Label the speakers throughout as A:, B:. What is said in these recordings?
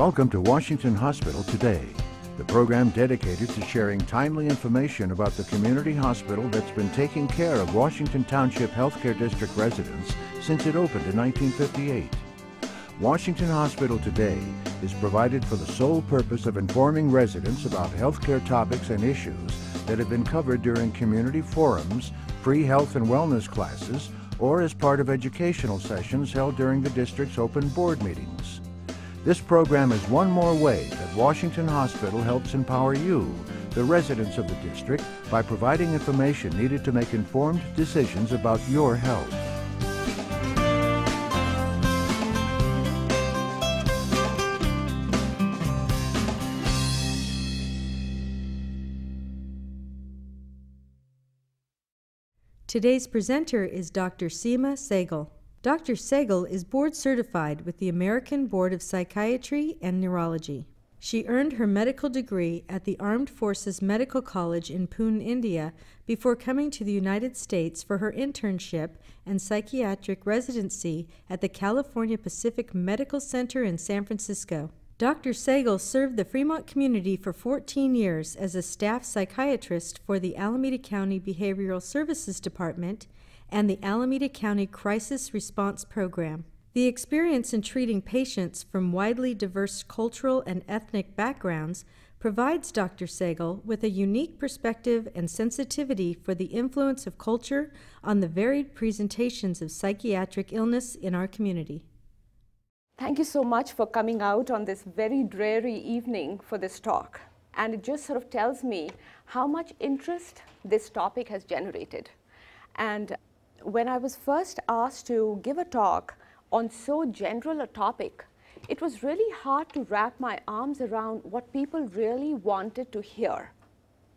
A: Welcome to Washington Hospital Today, the program dedicated to sharing timely information about the community hospital that's been taking care of Washington Township Healthcare District residents since it opened in 1958. Washington Hospital Today is provided for the sole purpose of informing residents about healthcare topics and issues that have been covered during community forums, free health and wellness classes, or as part of educational sessions held during the district's open board meetings. This program is one more way that Washington Hospital helps empower you, the residents of the district, by providing information needed to make informed decisions about your health.
B: Today's presenter is Dr. Seema Sehgal. Dr. Sehgal is board certified with the American Board of Psychiatry and Neurology. She earned her medical degree at the Armed Forces Medical College in Pune, India, before coming to the United States for her internship and psychiatric residency at the California Pacific Medical Center in San Francisco. Dr. Sehgal served the Fremont community for 14 years as a staff psychiatrist for the Alameda County Behavioral Services Department and the Alameda County Crisis Response Program. The experience in treating patients from widely diverse cultural and ethnic backgrounds provides Dr. Sehgal with a unique perspective and sensitivity for the influence of culture on the varied presentations of psychiatric illness in our community.
C: Thank you so much for coming out on this very dreary evening for this talk. And it just sort of tells me how much interest this topic has generated. And when I was first asked to give a talk on so general a topic, it was really hard to wrap my arms around what people really wanted to hear.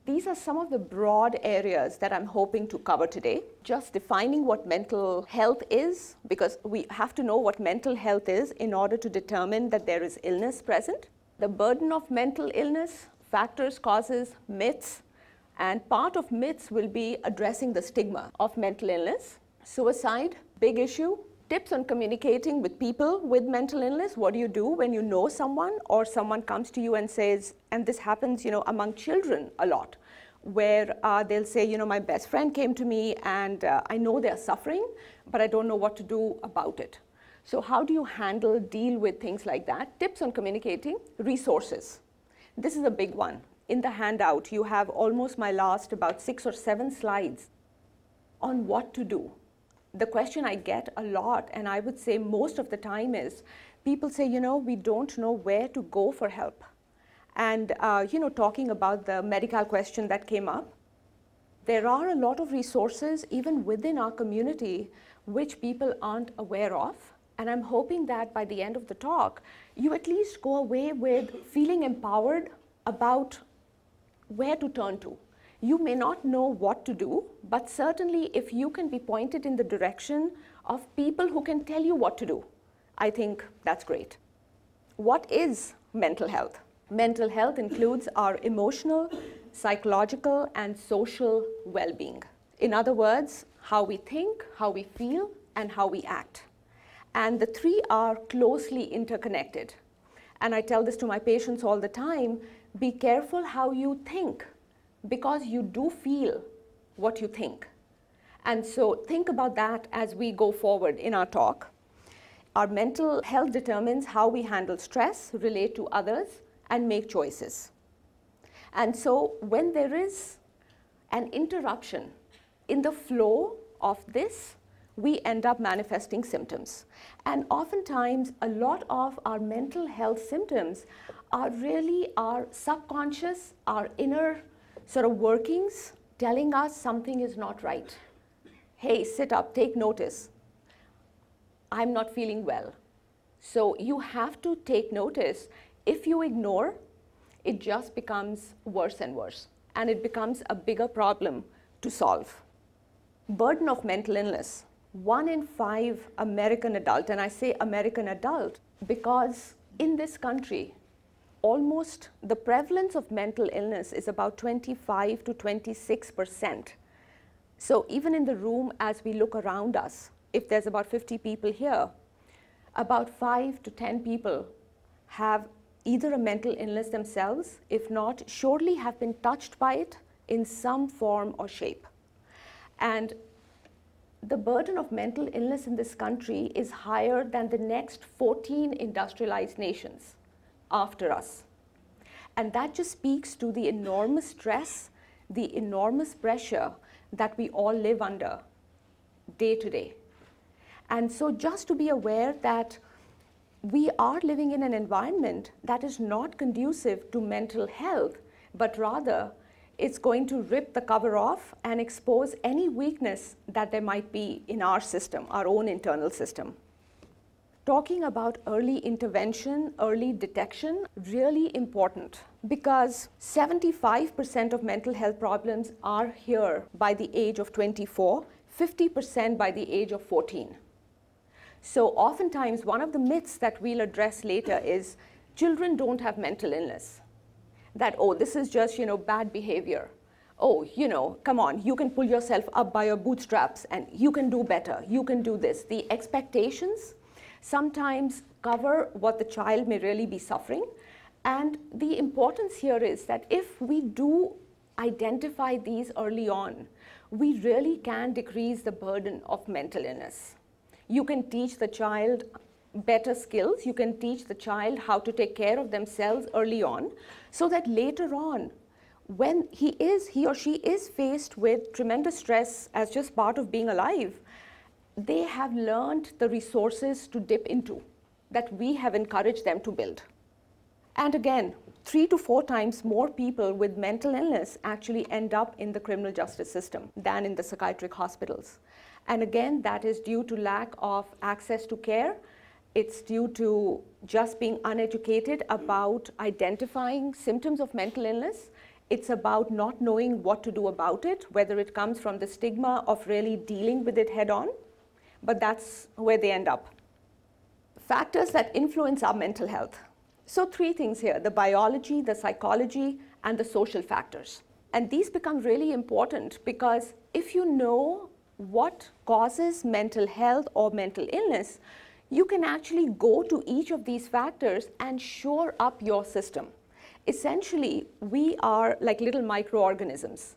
C: These are some of the broad areas that I'm hoping to cover today. Just defining what mental health is, because we have to know what mental health is in order to determine that there is illness present. The burden of mental illness, factors, causes, myths, and part of myths will be addressing the stigma of mental illness. Suicide, big issue, tips on communicating with people with mental illness. What do you do when you know someone or someone comes to you and says, and this happens, you know, among children a lot, where uh, they'll say, you know, my best friend came to me and uh, I know they're suffering, but I don't know what to do about it. So how do you handle, deal with things like that? Tips on communicating, resources. This is a big one. In the handout, you have almost my last about six or seven slides on what to do the question I get a lot, and I would say most of the time is, people say, you know, we don't know where to go for help. And, uh, you know, talking about the medical question that came up, there are a lot of resources even within our community which people aren't aware of. And I'm hoping that by the end of the talk, you at least go away with feeling empowered about where to turn to. You may not know what to do, but certainly if you can be pointed in the direction of people who can tell you what to do, I think that's great. What is mental health? Mental health includes our emotional, psychological, and social well-being. In other words, how we think, how we feel, and how we act. And the three are closely interconnected. And I tell this to my patients all the time, be careful how you think because you do feel what you think. And so think about that as we go forward in our talk. Our mental health determines how we handle stress, relate to others, and make choices. And so when there is an interruption in the flow of this, we end up manifesting symptoms. And oftentimes, a lot of our mental health symptoms are really our subconscious, our inner sort of workings telling us something is not right. Hey, sit up, take notice. I'm not feeling well. So you have to take notice. If you ignore, it just becomes worse and worse, and it becomes a bigger problem to solve. Burden of mental illness. One in five American adult, and I say American adult because in this country, almost the prevalence of mental illness is about 25 to 26 percent. So even in the room as we look around us, if there's about 50 people here, about 5 to 10 people have either a mental illness themselves, if not, surely have been touched by it in some form or shape. And the burden of mental illness in this country is higher than the next 14 industrialized nations after us. And that just speaks to the enormous stress, the enormous pressure that we all live under day to day. And so, just to be aware that we are living in an environment that is not conducive to mental health, but rather it's going to rip the cover off and expose any weakness that there might be in our system, our own internal system. Talking about early intervention, early detection, really important because 75% of mental health problems are here by the age of 24, 50% by the age of 14. So oftentimes one of the myths that we'll address later is children don't have mental illness. That, oh, this is just, you know, bad behavior. Oh, you know, come on, you can pull yourself up by your bootstraps and you can do better, you can do this. The expectations sometimes cover what the child may really be suffering. And the importance here is that if we do identify these early on, we really can decrease the burden of mental illness. You can teach the child better skills. You can teach the child how to take care of themselves early on so that later on, when he is, he or she is faced with tremendous stress as just part of being alive, they have learned the resources to dip into that we have encouraged them to build. And again, three to four times more people with mental illness actually end up in the criminal justice system than in the psychiatric hospitals. And again, that is due to lack of access to care. It's due to just being uneducated about identifying symptoms of mental illness. It's about not knowing what to do about it, whether it comes from the stigma of really dealing with it head on, but that's where they end up. Factors that influence our mental health. So, three things here the biology, the psychology, and the social factors. And these become really important because if you know what causes mental health or mental illness, you can actually go to each of these factors and shore up your system. Essentially, we are like little microorganisms.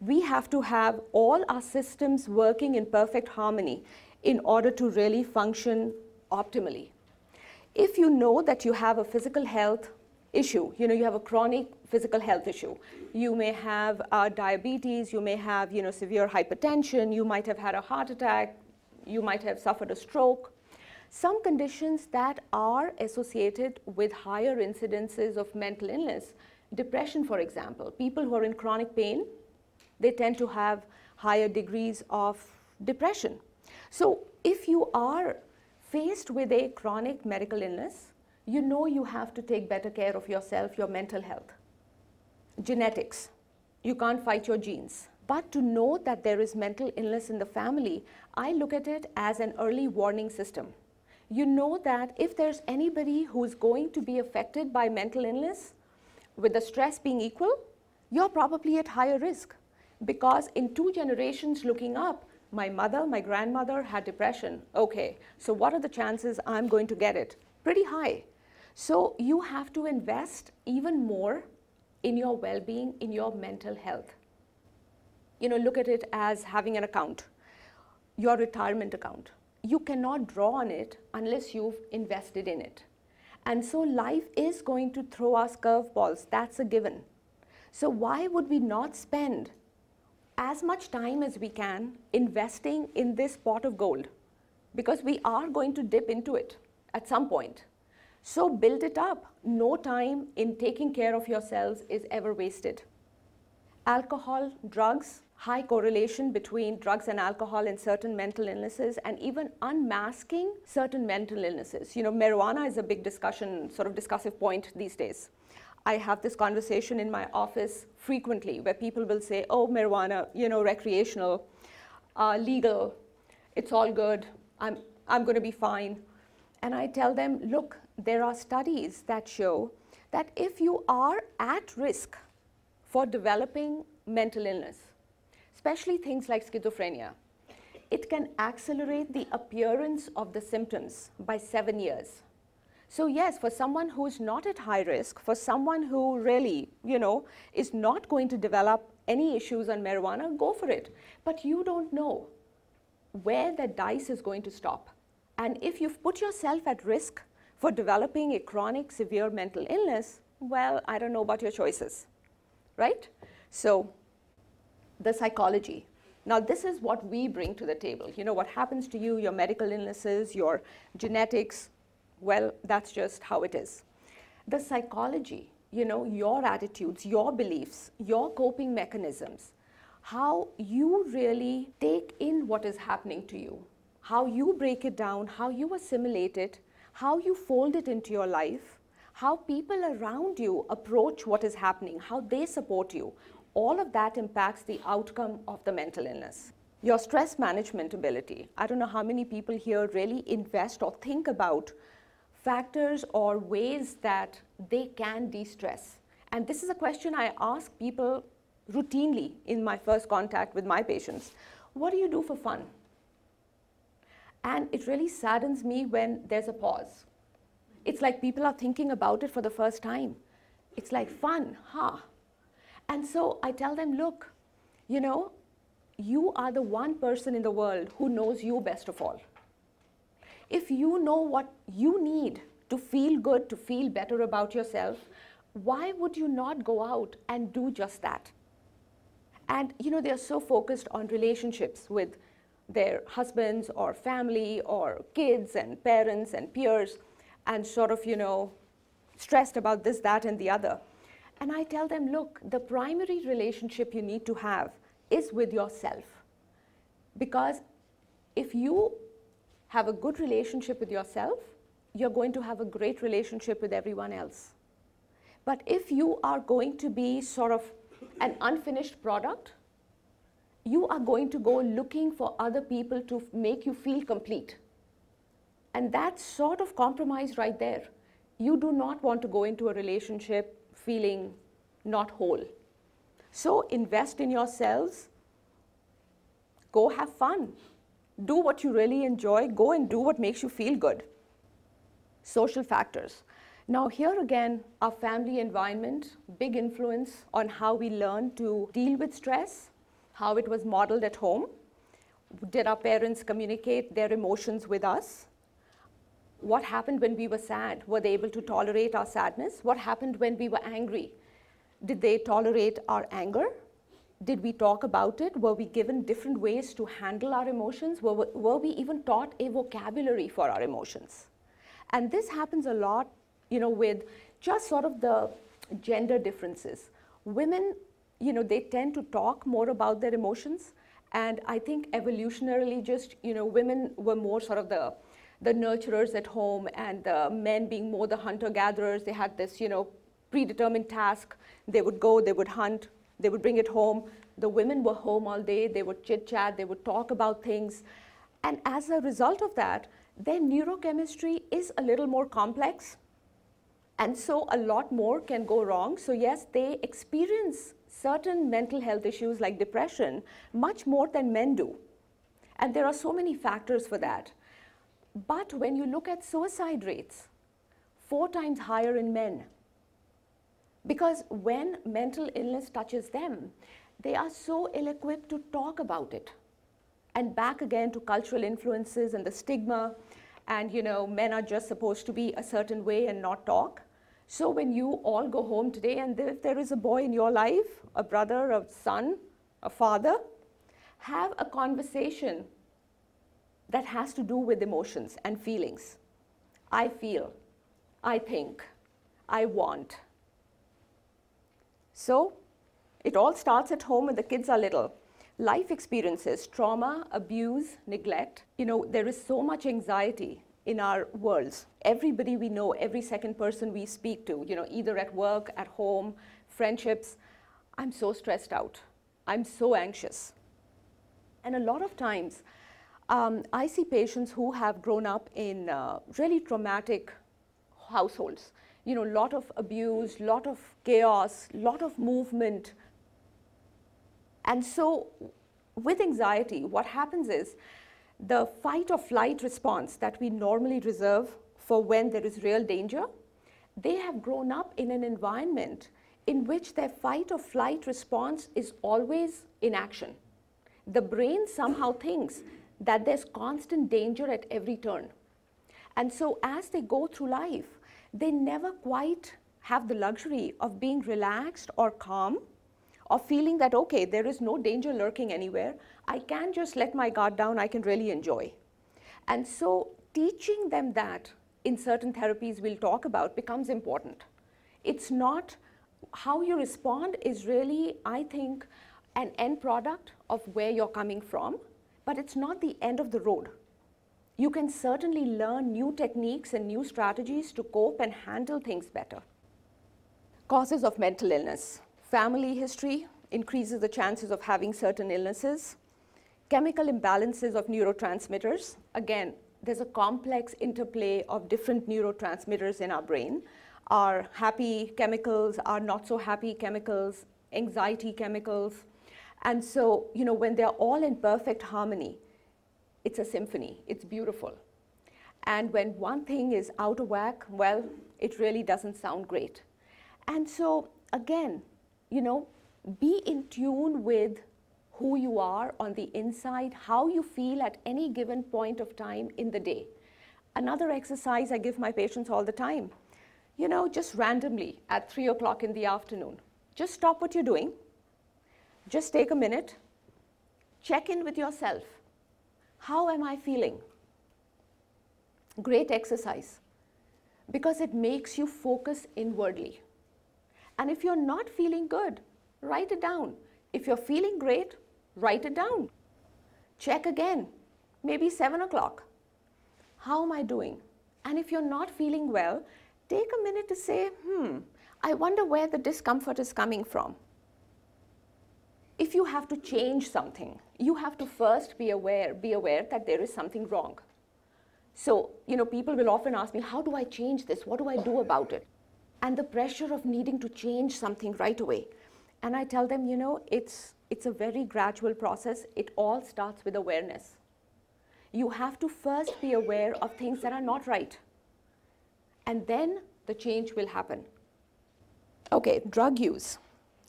C: We have to have all our systems working in perfect harmony in order to really function optimally. If you know that you have a physical health issue. You know, you have a chronic physical health issue. You may have uh, diabetes, you may have, you know, severe hypertension, you might have had a heart attack, you might have suffered a stroke. Some conditions that are associated with higher incidences of mental illness, depression, for example. People who are in chronic pain, they tend to have higher degrees of depression. So if you are faced with a chronic medical illness, you know you have to take better care of yourself, your mental health. Genetics, you can't fight your genes. But to know that there is mental illness in the family, I look at it as an early warning system. You know that if there's anybody who's going to be affected by mental illness, with the stress being equal, you're probably at higher risk. Because in two generations looking up, my mother, my grandmother had depression. Okay, so what are the chances I'm going to get it? Pretty high. So you have to invest even more in your well-being, in your mental health. You know, look at it as having an account, your retirement account. You cannot draw on it unless you've invested in it. And so life is going to throw us curveballs. That's a given. So why would we not spend as much time as we can investing in this pot of gold? Because we are going to dip into it at some point. So build it up. No time in taking care of yourselves is ever wasted. Alcohol, drugs, high correlation between drugs and alcohol in certain mental illnesses and even unmasking certain mental illnesses. You know, marijuana is a big discussion, sort of discussive point these days. I have this conversation in my office frequently where people will say, oh, marijuana, you know, recreational, uh, legal, it's all good, I'm, I'm going to be fine. And I tell them, look, there are studies that show that if you are at risk for developing mental illness, especially things like schizophrenia, it can accelerate the appearance of the symptoms by seven years. So yes, for someone who's not at high risk, for someone who really, you know, is not going to develop any issues on marijuana, go for it. But you don't know where the dice is going to stop. And if you've put yourself at risk for developing a chronic severe mental illness, well, I don't know about your choices, right? So the psychology. Now, this is what we bring to the table. You know, what happens to you, your medical illnesses, your genetics, well, that's just how it is. The psychology, you know, your attitudes, your beliefs, your coping mechanisms, how you really take in what is happening to you, how you break it down, how you assimilate it, how you fold it into your life, how people around you approach what is happening, how they support you. All of that impacts the outcome of the mental illness. Your stress management ability. I don't know how many people here really invest or think about factors or ways that they can de stress. And this is a question I ask people routinely in my first contact with my patients. What do you do for fun? And it really saddens me when there's a pause. It's like people are thinking about it for the first time. It's like fun, huh? And so I tell them, look, you know, you are the one person in the world who knows you best of all. If you know what you need to feel good, to feel better about yourself, why would you not go out and do just that? And you know, they're so focused on relationships with their husbands or family or kids and parents and peers and sort of, you know, stressed about this, that, and the other. And I tell them, look, the primary relationship you need to have is with yourself. Because if you have a good relationship with yourself, you're going to have a great relationship with everyone else. But if you are going to be sort of an unfinished product, you are going to go looking for other people to make you feel complete. And that's sort of compromise right there. You do not want to go into a relationship feeling not whole. So invest in yourselves. Go have fun. Do what you really enjoy. Go and do what makes you feel good. Social factors. Now, here again, our family environment, big influence on how we learn to deal with stress, how it was modeled at home. Did our parents communicate their emotions with us? What happened when we were sad? Were they able to tolerate our sadness? What happened when we were angry? Did they tolerate our anger? Did we talk about it? Were we given different ways to handle our emotions? Were, were we even taught a vocabulary for our emotions? And this happens a lot you know, with just sort of the gender differences. Women, you know, they tend to talk more about their emotions. And I think evolutionarily, just, you know, women were more sort of the, the nurturers at home and the men being more the hunter gatherers. They had this, you know, predetermined task. They would go, they would hunt, they would bring it home. The women were home all day. They would chit chat, they would talk about things. And as a result of that, their neurochemistry is a little more complex and so a lot more can go wrong. So yes, they experience certain mental health issues like depression much more than men do. And there are so many factors for that. But when you look at suicide rates, four times higher in men. Because when mental illness touches them, they are so ill equipped to talk about it. And back again to cultural influences and the stigma, and you know, men are just supposed to be a certain way and not talk. So when you all go home today and if there is a boy in your life, a brother, a son, a father, have a conversation that has to do with emotions and feelings. I feel, I think, I want. So it all starts at home when the kids are little. Life experiences, trauma, abuse, neglect, you know, there is so much anxiety in our worlds. Everybody we know, every second person we speak to, you know, either at work, at home, friendships, I'm so stressed out. I'm so anxious. And a lot of times, um, I see patients who have grown up in uh, really traumatic households. You know, lot of abuse, lot of chaos, lot of movement. And so with anxiety, what happens is the fight or flight response that we normally reserve for when there is real danger. They have grown up in an environment in which their fight or flight response is always in action. The brain somehow thinks that there's constant danger at every turn. And so as they go through life, they never quite have the luxury of being relaxed or calm or feeling that, okay, there is no danger lurking anywhere. I can just let my guard down, I can really enjoy. And so teaching them that in certain therapies we'll talk about becomes important. It's not how you respond is really, I think, an end product of where you're coming from, but it's not the end of the road. You can certainly learn new techniques and new strategies to cope and handle things better. Causes of mental illness. Family history increases the chances of having certain illnesses. Chemical imbalances of neurotransmitters. Again, there's a complex interplay of different neurotransmitters in our brain. Our happy chemicals, our not so happy chemicals, anxiety chemicals. And so, you know, when they're all in perfect harmony, it's a symphony, it's beautiful. And when one thing is out of whack, well, it really doesn't sound great. And so, again, you know, be in tune with who you are on the inside, how you feel at any given point of time in the day. Another exercise I give my patients all the time, you know, just randomly at three o'clock in the afternoon, just stop what you're doing, just take a minute, check in with yourself. How am I feeling? Great exercise because it makes you focus inwardly. And if you're not feeling good, write it down. If you're feeling great, write it down. Check again, maybe 7 o'clock. How am I doing? And if you're not feeling well, take a minute to say, hmm, I wonder where the discomfort is coming from. If you have to change something, you have to first be aware, be aware that there is something wrong. So, you know, people will often ask me, how do I change this? What do I do about it? And the pressure of needing to change something right away. And I tell them, you know, it's, it's a very gradual process. It all starts with awareness. You have to first be aware of things that are not right. And then the change will happen. Okay, drug use,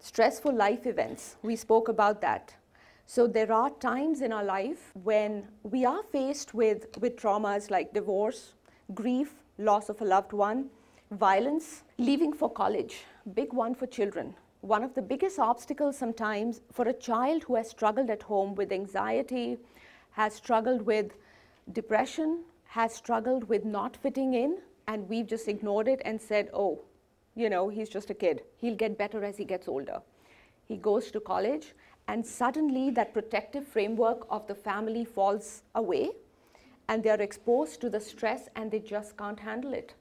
C: stressful life events. We spoke about that. So there are times in our life when we are faced with, with traumas like divorce, grief, loss of a loved one, violence, leaving for college, big one for children. One of the biggest obstacles sometimes for a child who has struggled at home with anxiety, has struggled with depression, has struggled with not fitting in, and we've just ignored it and said, oh, you know, he's just a kid. He'll get better as he gets older. He goes to college and suddenly that protective framework of the family falls away and they're exposed to the stress and they just can't handle it.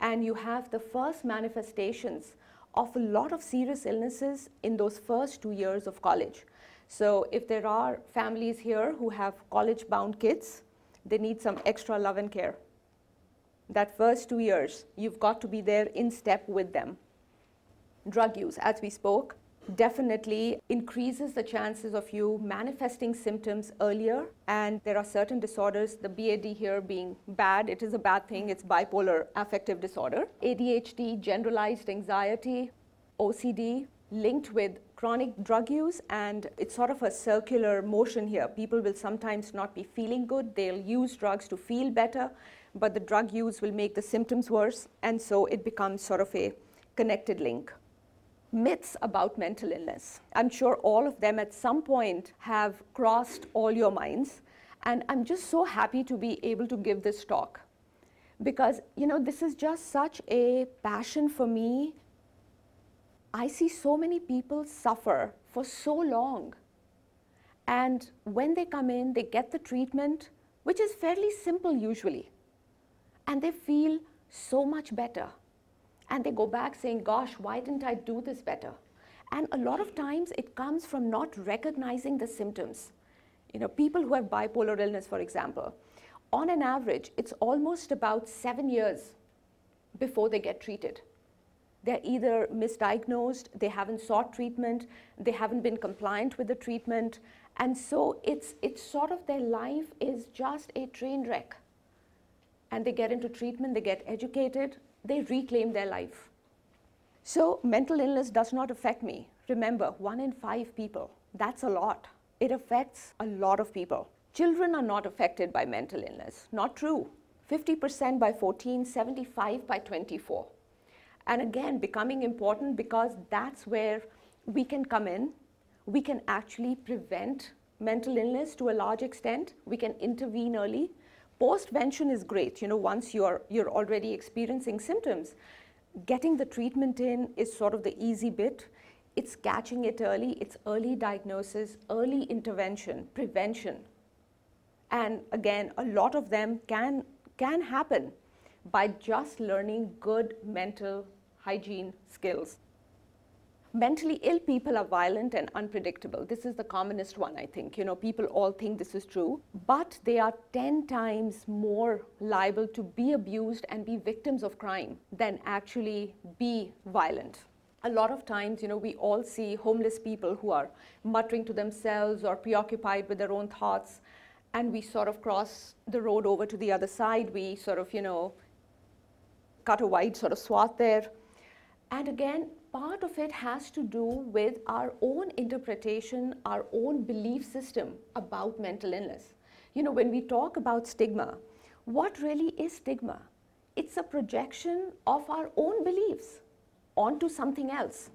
C: And you have the first manifestations of a lot of serious illnesses in those first two years of college. So if there are families here who have college-bound kids, they need some extra love and care. That first two years, you've got to be there in step with them. Drug use, as we spoke, definitely increases the chances of you manifesting symptoms earlier. And there are certain disorders, the BAD here being bad, it is a bad thing, it's bipolar affective disorder. ADHD, generalized anxiety, OCD, linked with chronic drug use, and it's sort of a circular motion here. People will sometimes not be feeling good, they'll use drugs to feel better, but the drug use will make the symptoms worse, and so it becomes sort of a connected link myths about mental illness. I'm sure all of them at some point have crossed all your minds. And I'm just so happy to be able to give this talk because, you know, this is just such a passion for me. I see so many people suffer for so long. And when they come in, they get the treatment, which is fairly simple usually, and they feel so much better and they go back saying, gosh, why didn't I do this better? And a lot of times it comes from not recognizing the symptoms. You know, people who have bipolar illness, for example, on an average, it's almost about seven years before they get treated. They're either misdiagnosed, they haven't sought treatment, they haven't been compliant with the treatment, and so it's, it's sort of their life is just a train wreck. And they get into treatment, they get educated, they reclaim their life. So mental illness does not affect me. Remember, one in five people, that's a lot. It affects a lot of people. Children are not affected by mental illness. Not true. 50% by 14, 75 by 24. And again, becoming important because that's where we can come in. We can actually prevent mental illness to a large extent. We can intervene early. Postvention is great. You know, once you're, you're already experiencing symptoms, getting the treatment in is sort of the easy bit. It's catching it early, it's early diagnosis, early intervention, prevention. And again, a lot of them can, can happen by just learning good mental hygiene skills. Mentally ill people are violent and unpredictable. This is the commonest one, I think. You know, people all think this is true, but they are 10 times more liable to be abused and be victims of crime than actually be violent. A lot of times, you know, we all see homeless people who are muttering to themselves or preoccupied with their own thoughts, and we sort of cross the road over to the other side. We sort of, you know, cut a wide sort of swath there. And again, part of it has to do with our own interpretation, our own belief system about mental illness. You know, when we talk about stigma, what really is stigma? It's a projection of our own beliefs onto something else.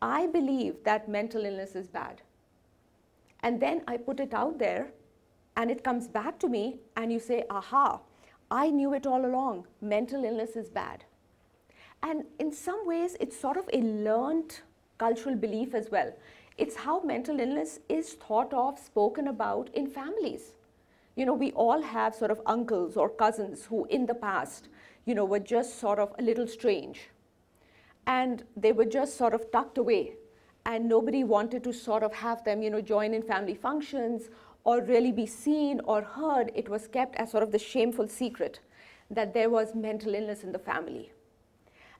C: I believe that mental illness is bad. And then I put it out there and it comes back to me and you say, aha, I knew it all along. Mental illness is bad. And in some ways, it's sort of a learned cultural belief as well. It's how mental illness is thought of, spoken about in families. You know, we all have sort of uncles or cousins who in the past, you know, were just sort of a little strange. And they were just sort of tucked away. And nobody wanted to sort of have them, you know, join in family functions or really be seen or heard. It was kept as sort of the shameful secret that there was mental illness in the family.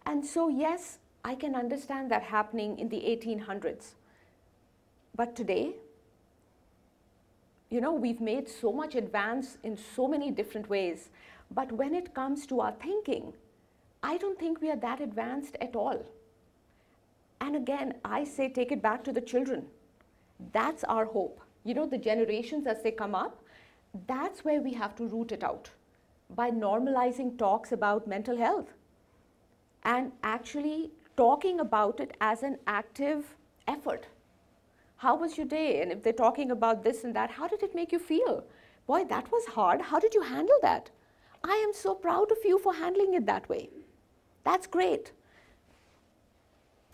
C: And so, yes, I can understand that happening in the 1800s. But today, you know, we've made so much advance in so many different ways. But when it comes to our thinking, I don't think we are that advanced at all. And again, I say take it back to the children. That's our hope. You know, the generations as they come up, that's where we have to root it out by normalizing talks about mental health and actually talking about it as an active effort. How was your day? And if they're talking about this and that, how did it make you feel? Boy, that was hard. How did you handle that? I am so proud of you for handling it that way. That's great.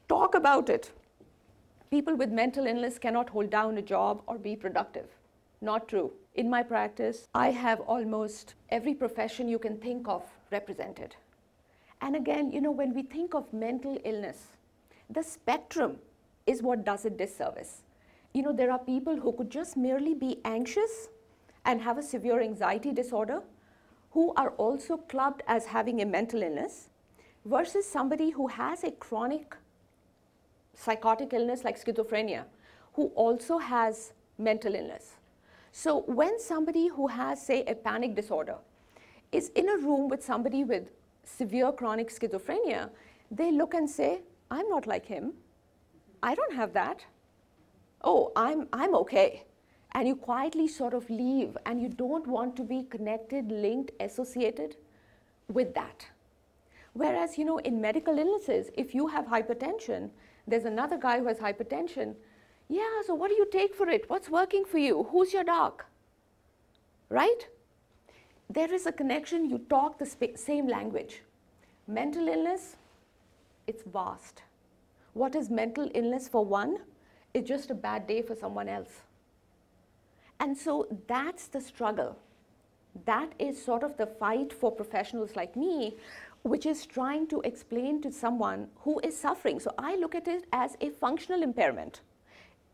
C: Talk about it. People with mental illness cannot hold down a job or be productive. Not true. In my practice, I have almost every profession you can think of represented. And again, you know, when we think of mental illness, the spectrum is what does it disservice. You know, there are people who could just merely be anxious and have a severe anxiety disorder who are also clubbed as having a mental illness versus somebody who has a chronic psychotic illness like schizophrenia who also has mental illness. So when somebody who has, say, a panic disorder is in a room with somebody with severe chronic schizophrenia, they look and say, I'm not like him. I don't have that. Oh, I'm, I'm okay. And you quietly sort of leave and you don't want to be connected, linked, associated with that. Whereas, you know, in medical illnesses, if you have hypertension, there's another guy who has hypertension. Yeah, so what do you take for it? What's working for you? Who's your doc? Right? There is a connection, you talk the same language. Mental illness, it's vast. What is mental illness for one is just a bad day for someone else. And so that's the struggle. That is sort of the fight for professionals like me, which is trying to explain to someone who is suffering. So I look at it as a functional impairment.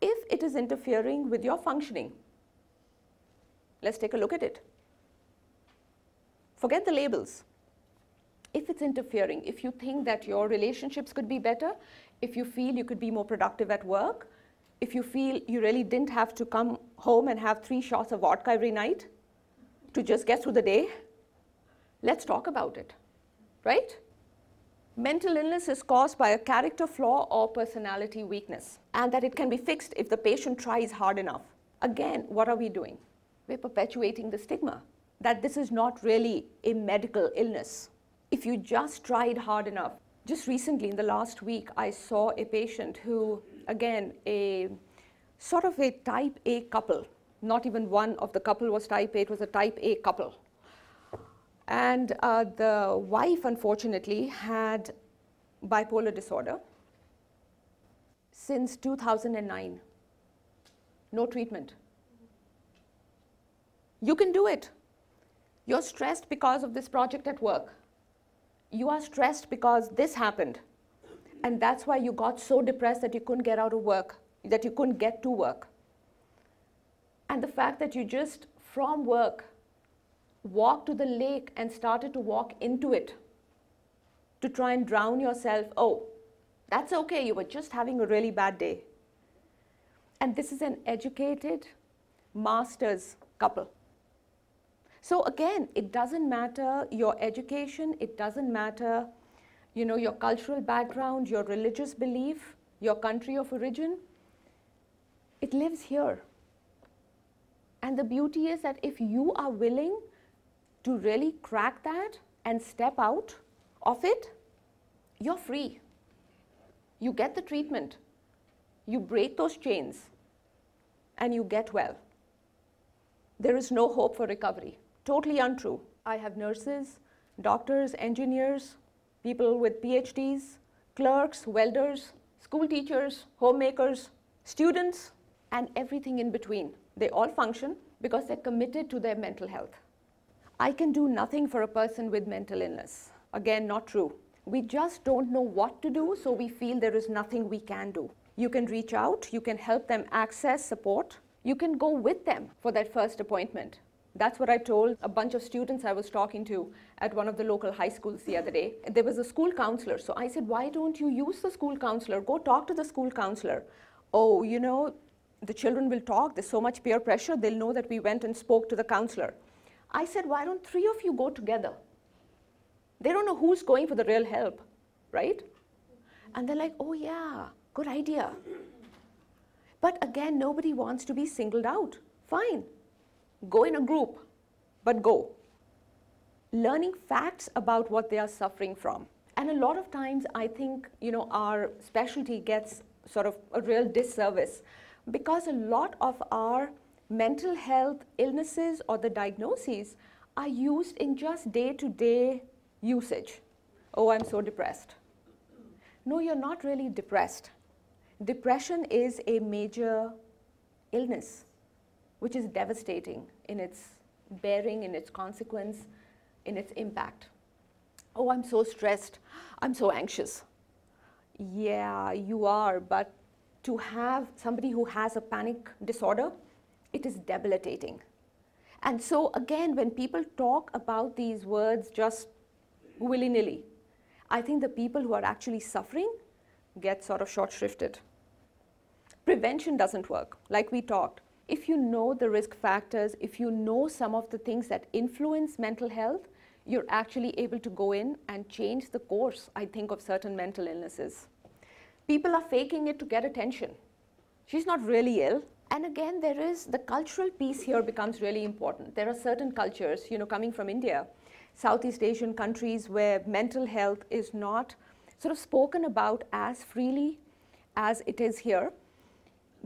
C: If it is interfering with your functioning, let's take a look at it. Forget the labels. If it's interfering, if you think that your relationships could be better, if you feel you could be more productive at work, if you feel you really didn't have to come home and have three shots of vodka every night to just get through the day, Let's talk about it, right? Mental illness is caused by a character flaw or personality weakness, and that it can be fixed if the patient tries hard enough. Again, what are we doing? We're perpetuating the stigma that this is not really a medical illness. If you just tried hard enough, just recently in the last week, I saw a patient who, again, a sort of a type A couple, not even one of the couple was type A, it was a type A couple. And uh, the wife, unfortunately, had bipolar disorder since 2009. No treatment. You can do it. You're stressed because of this project at work. You are stressed because this happened. And that's why you got so depressed that you couldn't get out of work, that you couldn't get to work. And the fact that you just, from work, walked to the lake and started to walk into it to try and drown yourself. Oh, that's okay, you were just having a really bad day. And this is an educated master's couple. So again, it doesn't matter your education, it doesn't matter you know, your cultural background, your religious belief, your country of origin. It lives here. And the beauty is that if you are willing to really crack that and step out of it, you're free. You get the treatment, you break those chains, and you get well. There is no hope for recovery. Totally untrue. I have nurses, doctors, engineers, people with PhDs, clerks, welders, school teachers, homemakers, students, and everything in between. They all function because they're committed to their mental health. I can do nothing for a person with mental illness. Again, not true. We just don't know what to do, so we feel there is nothing we can do. You can reach out, you can help them access support, you can go with them for that first appointment. That's what I told a bunch of students I was talking to at one of the local high schools the other day. There was a school counselor, so I said, Why don't you use the school counselor? Go talk to the school counselor. Oh, you know, the children will talk, there's so much peer pressure, they'll know that we went and spoke to the counselor. I said, why don't three of you go together? They don't know who's going for the real help, right? And they're like, oh, yeah, good idea. But again, nobody wants to be singled out. Fine, go in a group, but go. Learning facts about what they are suffering from. And a lot of times, I think, you know, our specialty gets sort of a real disservice because a lot of our mental health illnesses or the diagnoses are used in just day to day usage. Oh, I'm so depressed. No, you're not really depressed. Depression is a major illness, which is devastating in its bearing, in its consequence, in its impact. Oh, I'm so stressed. I'm so anxious. Yeah, you are, but to have somebody who has a panic disorder it is debilitating. And so, again, when people talk about these words just willy nilly, I think the people who are actually suffering get sort of short shrifted. Prevention doesn't work, like we talked. If you know the risk factors, if you know some of the things that influence mental health, you're actually able to go in and change the course, I think, of certain mental illnesses. People are faking it to get attention. She's not really ill. And again, there is the cultural piece here becomes really important. There are certain cultures, you know, coming from India, Southeast Asian countries where mental health is not sort of spoken about as freely as it is here.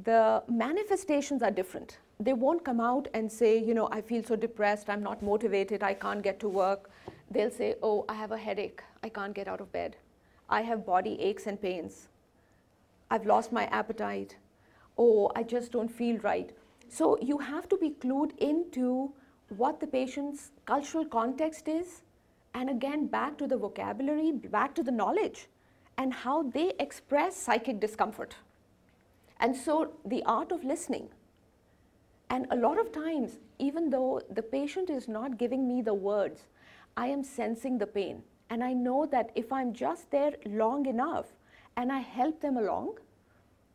C: The manifestations are different. They won't come out and say, you know, I feel so depressed, I'm not motivated, I can't get to work. They'll say, oh, I have a headache, I can't get out of bed. I have body aches and pains. I've lost my appetite oh, I just don't feel right. So you have to be clued into what the patient's cultural context is, and again, back to the vocabulary, back to the knowledge, and how they express psychic discomfort. And so the art of listening. And a lot of times, even though the patient is not giving me the words, I am sensing the pain. And I know that if I'm just there long enough and I help them along,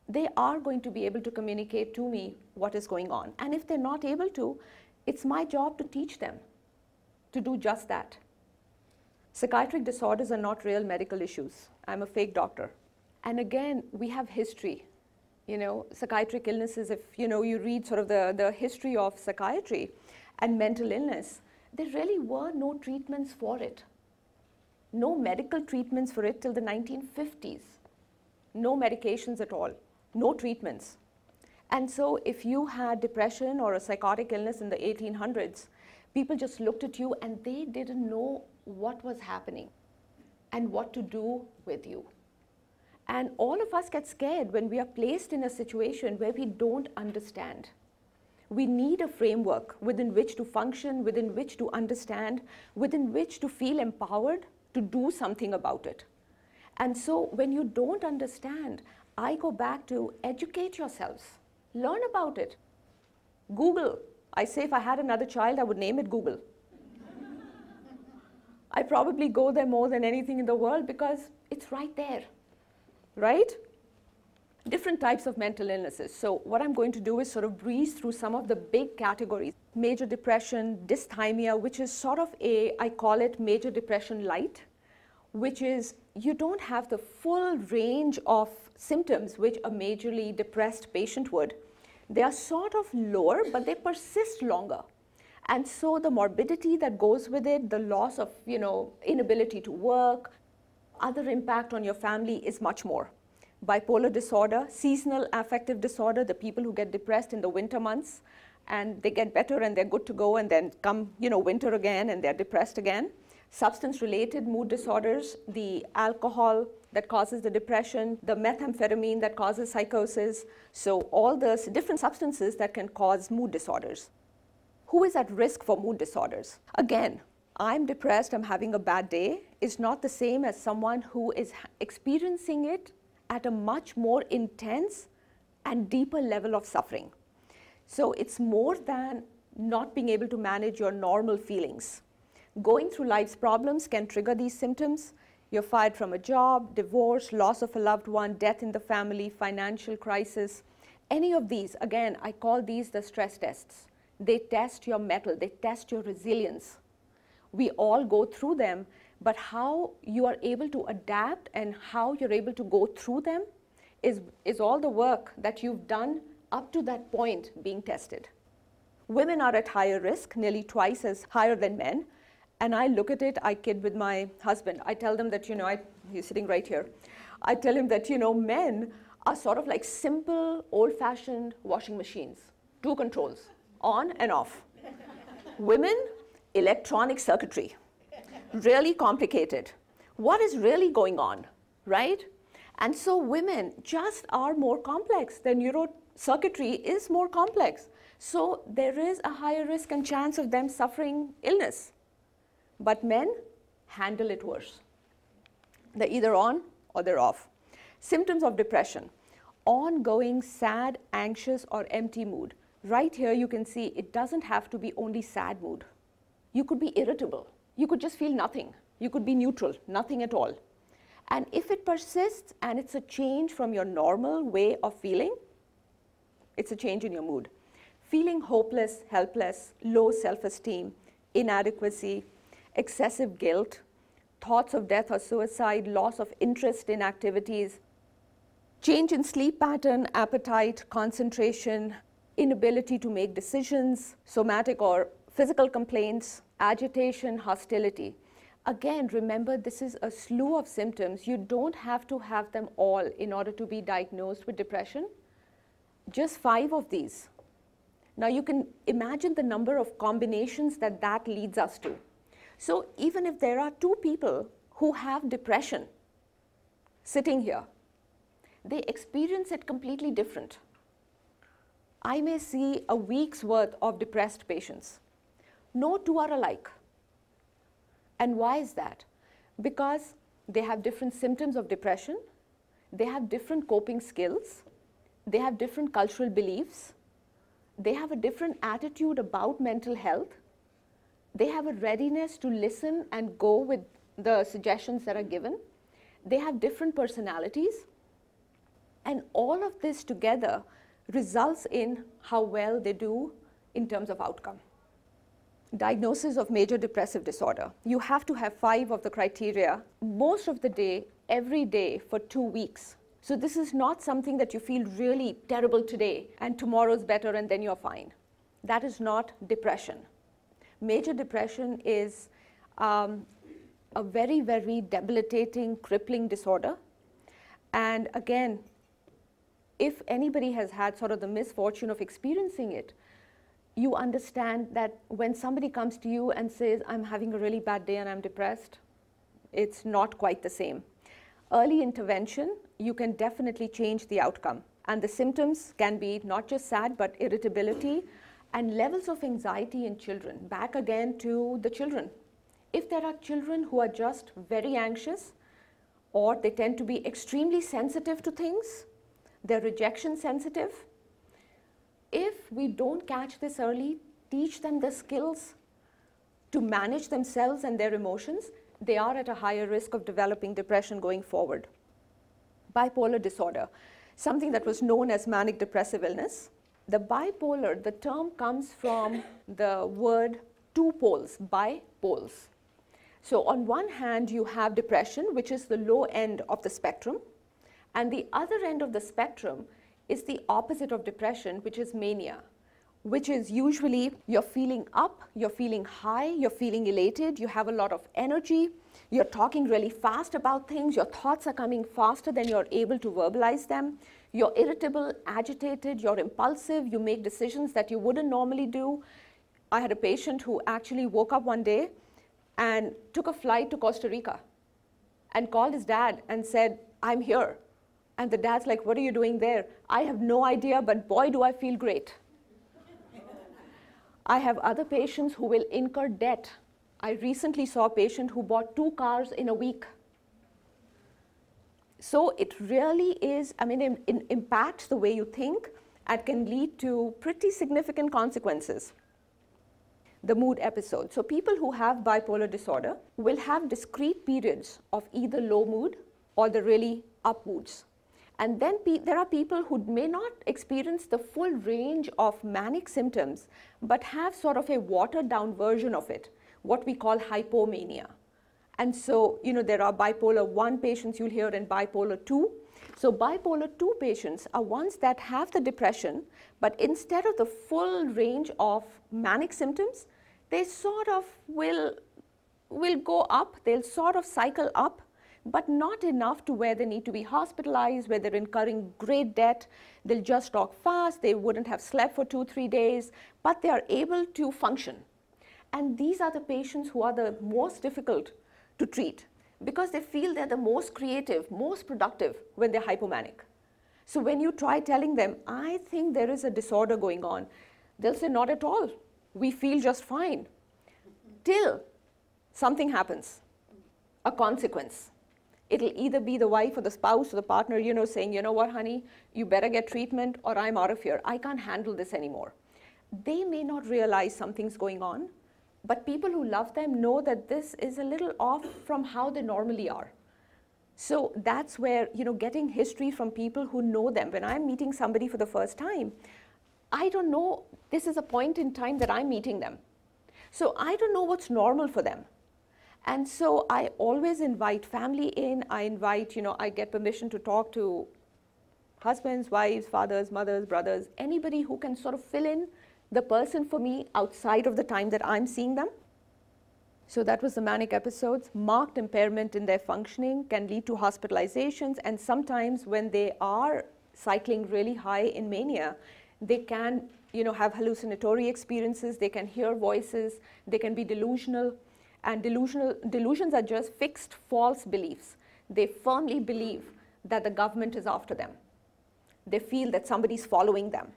C: they are going to be able to communicate to me what is going on. And if they're not able to, it's my job to teach them to do just that. Psychiatric disorders are not real medical issues. I'm a fake doctor. And again, we have history. You know, psychiatric illnesses, if you know, you read sort of the, the history of psychiatry and mental illness, there really were no treatments for it. No medical treatments for it till the 1950s. No medications at all. No treatments. And so if you had depression or a psychotic illness in the 1800s, people just looked at you and they didn't know what was happening and what to do with you. And all of us get scared when we are placed in a situation where we don't understand. We need a framework within which to function, within which to understand, within which to feel empowered to do something about it. And so when you don't understand, I go back to educate yourselves, learn about it. Google. I say if I had another child, I would name it Google. I probably go there more than anything in the world because it's right there, right? Different types of mental illnesses. So what I'm going to do is sort of breeze through some of the big categories. Major depression, dysthymia, which is sort of a, I call it major depression light, which is you don't have the full range of symptoms which a majorly depressed patient would. They are sort of lower, but they persist longer. And so the morbidity that goes with it, the loss of, you know, inability to work, other impact on your family is much more. Bipolar disorder, seasonal affective disorder, the people who get depressed in the winter months and they get better and they're good to go and then come, you know, winter again and they're depressed again. Substance related mood disorders, the alcohol that causes the depression, the methamphetamine that causes psychosis. So all the different substances that can cause mood disorders who is at risk for mood disorders. Again, I'm depressed, I'm having a bad day, is not the same as someone who is experiencing it at a much more intense and deeper level of suffering. So it's more than not being able to manage your normal feelings. Going through life's problems can trigger these symptoms. You're fired from a job, divorce, loss of a loved one, death in the family, financial crisis. Any of these, again, I call these the stress tests. They test your mettle, they test your resilience. We all go through them, but how you are able to adapt and how you're able to go through them is, is all the work that you've done up to that point being tested. Women are at higher risk, nearly twice as higher than men. And I look at it, I kid with my husband. I tell them that, you know, I, he's sitting right here. I tell him that, you know, men are sort of like simple, old fashioned washing machines, two controls on and off. Women, electronic circuitry, really complicated. What is really going on, right? And so women just are more complex. Their neurocircuitry is more complex. So there is a higher risk and chance of them suffering illness. But men handle it worse. They're either on or they're off. Symptoms of depression ongoing sad, anxious, or empty mood. Right here, you can see it doesn't have to be only sad mood. You could be irritable. You could just feel nothing. You could be neutral, nothing at all. And if it persists and it's a change from your normal way of feeling, it's a change in your mood. Feeling hopeless, helpless, low self esteem, inadequacy, excessive guilt, thoughts of death or suicide, loss of interest in activities, change in sleep pattern, appetite, concentration, inability to make decisions, somatic or physical complaints, agitation, hostility. Again, remember this is a slew of symptoms. You don't have to have them all in order to be diagnosed with depression. Just five of these. Now you can imagine the number of combinations that that leads us to. So even if there are two people who have depression sitting here, they experience it completely different. I may see a week's worth of depressed patients. No two are alike. And why is that? Because they have different symptoms of depression, they have different coping skills, they have different cultural beliefs, they have a different attitude about mental health, they have a readiness to listen and go with the suggestions that are given, they have different personalities, and all of this together results in how well they do in terms of outcome. Diagnosis of major depressive disorder. You have to have five of the criteria most of the day, every day for two weeks. So this is not something that you feel really terrible today and tomorrow's better and then you're fine. That is not depression. Major depression is um, a very, very debilitating, crippling disorder. And again, if anybody has had sort of the misfortune of experiencing it, you understand that when somebody comes to you and says, I'm having a really bad day and I'm depressed, it's not quite the same. Early intervention, you can definitely change the outcome. And the symptoms can be not just sad, but irritability and levels of anxiety in children. Back again to the children. If there are children who are just very anxious, or they tend to be extremely sensitive to things, they're rejection sensitive, we don't catch this early, teach them the skills to manage themselves and their emotions, they are at a higher risk of developing depression going forward. Bipolar disorder, something that was known as manic depressive illness. The bipolar, the term comes from the word two poles, bipoles. So on one hand, you have depression, which is the low end of the spectrum, and the other end of the spectrum is the opposite of depression, which is mania, which is usually you're feeling up, you're feeling high, you're feeling elated, you have a lot of energy, you're talking really fast about things, your thoughts are coming faster than you're able to verbalize them, you're irritable, agitated, you're impulsive, you make decisions that you wouldn't normally do. I had a patient who actually woke up one day and took a flight to Costa Rica and called his dad and said, I'm here. And the dad's like, What are you doing there? I have no idea, but boy, do I feel great. I have other patients who will incur debt. I recently saw a patient who bought two cars in a week. So it really is, I mean, it, it impacts the way you think and can lead to pretty significant consequences. The mood episode. So people who have bipolar disorder will have discrete periods of either low mood or the really up moods. And then there are people who may not experience the full range of manic symptoms, but have sort of a watered down version of it, what we call hypomania. And so, you know, there are bipolar 1 patients you'll hear and bipolar 2. So bipolar 2 patients are ones that have the depression, but instead of the full range of manic symptoms, they sort of will, will go up, they'll sort of cycle up but not enough to where they need to be hospitalized, where they're incurring great debt. They'll just talk fast, they wouldn't have slept for two, three days, but they are able to function. And these are the patients who are the most difficult to treat because they feel they're the most creative, most productive when they're hypomanic. So when you try telling them, I think there is a disorder going on, they'll say, not at all. We feel just fine. Till something happens, a consequence it'll either be the wife or the spouse or the partner, you know, saying, you know what, honey, you better get treatment or I'm out of here. I can't handle this anymore. They may not realize something's going on, but people who love them know that this is a little off from how they normally are. So that's where, you know, getting history from people who know them. When I'm meeting somebody for the first time, I don't know, this is a point in time that I'm meeting them. So I don't know what's normal for them. And so I always invite family in. I invite, you know, I get permission to talk to husbands, wives, fathers, mothers, brothers, anybody who can sort of fill in the person for me outside of the time that I'm seeing them. So that was the manic episodes. Marked impairment in their functioning can lead to hospitalizations, and sometimes when they are cycling really high in mania, they can, you know, have hallucinatory experiences. They can hear voices. They can be delusional. And delusional, delusions are just fixed false beliefs. They firmly believe that the government is after them. They feel that somebody's following them.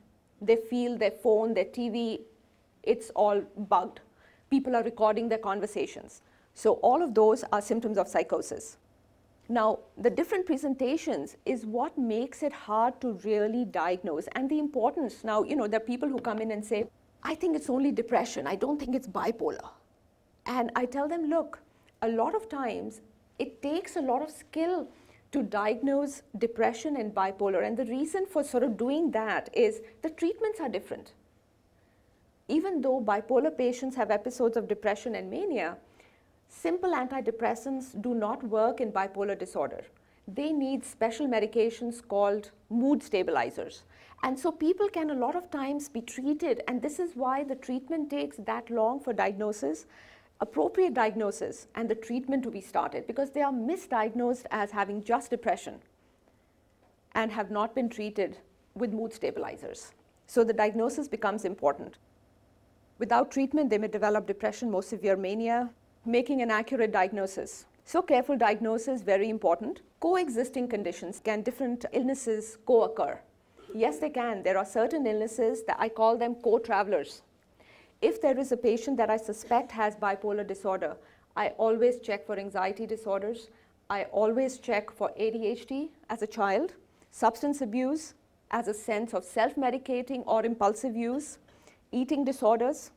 C: They feel their phone, their TV, it's all bugged. People are recording their conversations. So all of those are symptoms of psychosis. Now, the different presentations is what makes it hard to really diagnose and the importance. Now, you know, there are people who come in and say, I think it's only depression. I don't think it's bipolar. And I tell them, look, a lot of times it takes a lot of skill to diagnose depression and bipolar. And the reason for sort of doing that is the treatments are different. even though bipolar patients have episodes of depression and mania, simple antidepressants do not work in bipolar disorder. They need special medications called mood stabilizers. And so people can a lot of times be treated, and this is why the treatment takes that long for diagnosis, appropriate diagnosis, and the treatment to be started because they are misdiagnosed as having just depression and have not been treated with mood stabilizers. So the diagnosis becomes important. Without treatment, they may develop depression, more severe mania, making an accurate diagnosis. So careful diagnosis, very important. Coexisting conditions, can different illnesses co-occur? Yes, they can. There are certain illnesses that I call them co-travelers. If there is a patient that I suspect has bipolar disorder, I always check for anxiety disorders. I always check for ADHD as a child, substance abuse as a sense of self-medicating or impulsive use, eating disorders.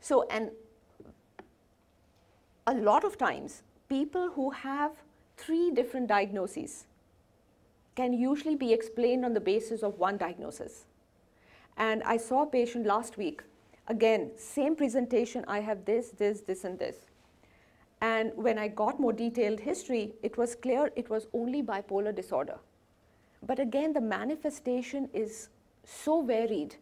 C: So, and a lot of times, people who have three different diagnoses can usually be explained on the basis of one diagnosis. And I saw a patient last week. Again, same presentation, I have this, this, this, and this. And when I got more detailed history, it was clear it was only bipolar disorder. But again, the manifestation is so varied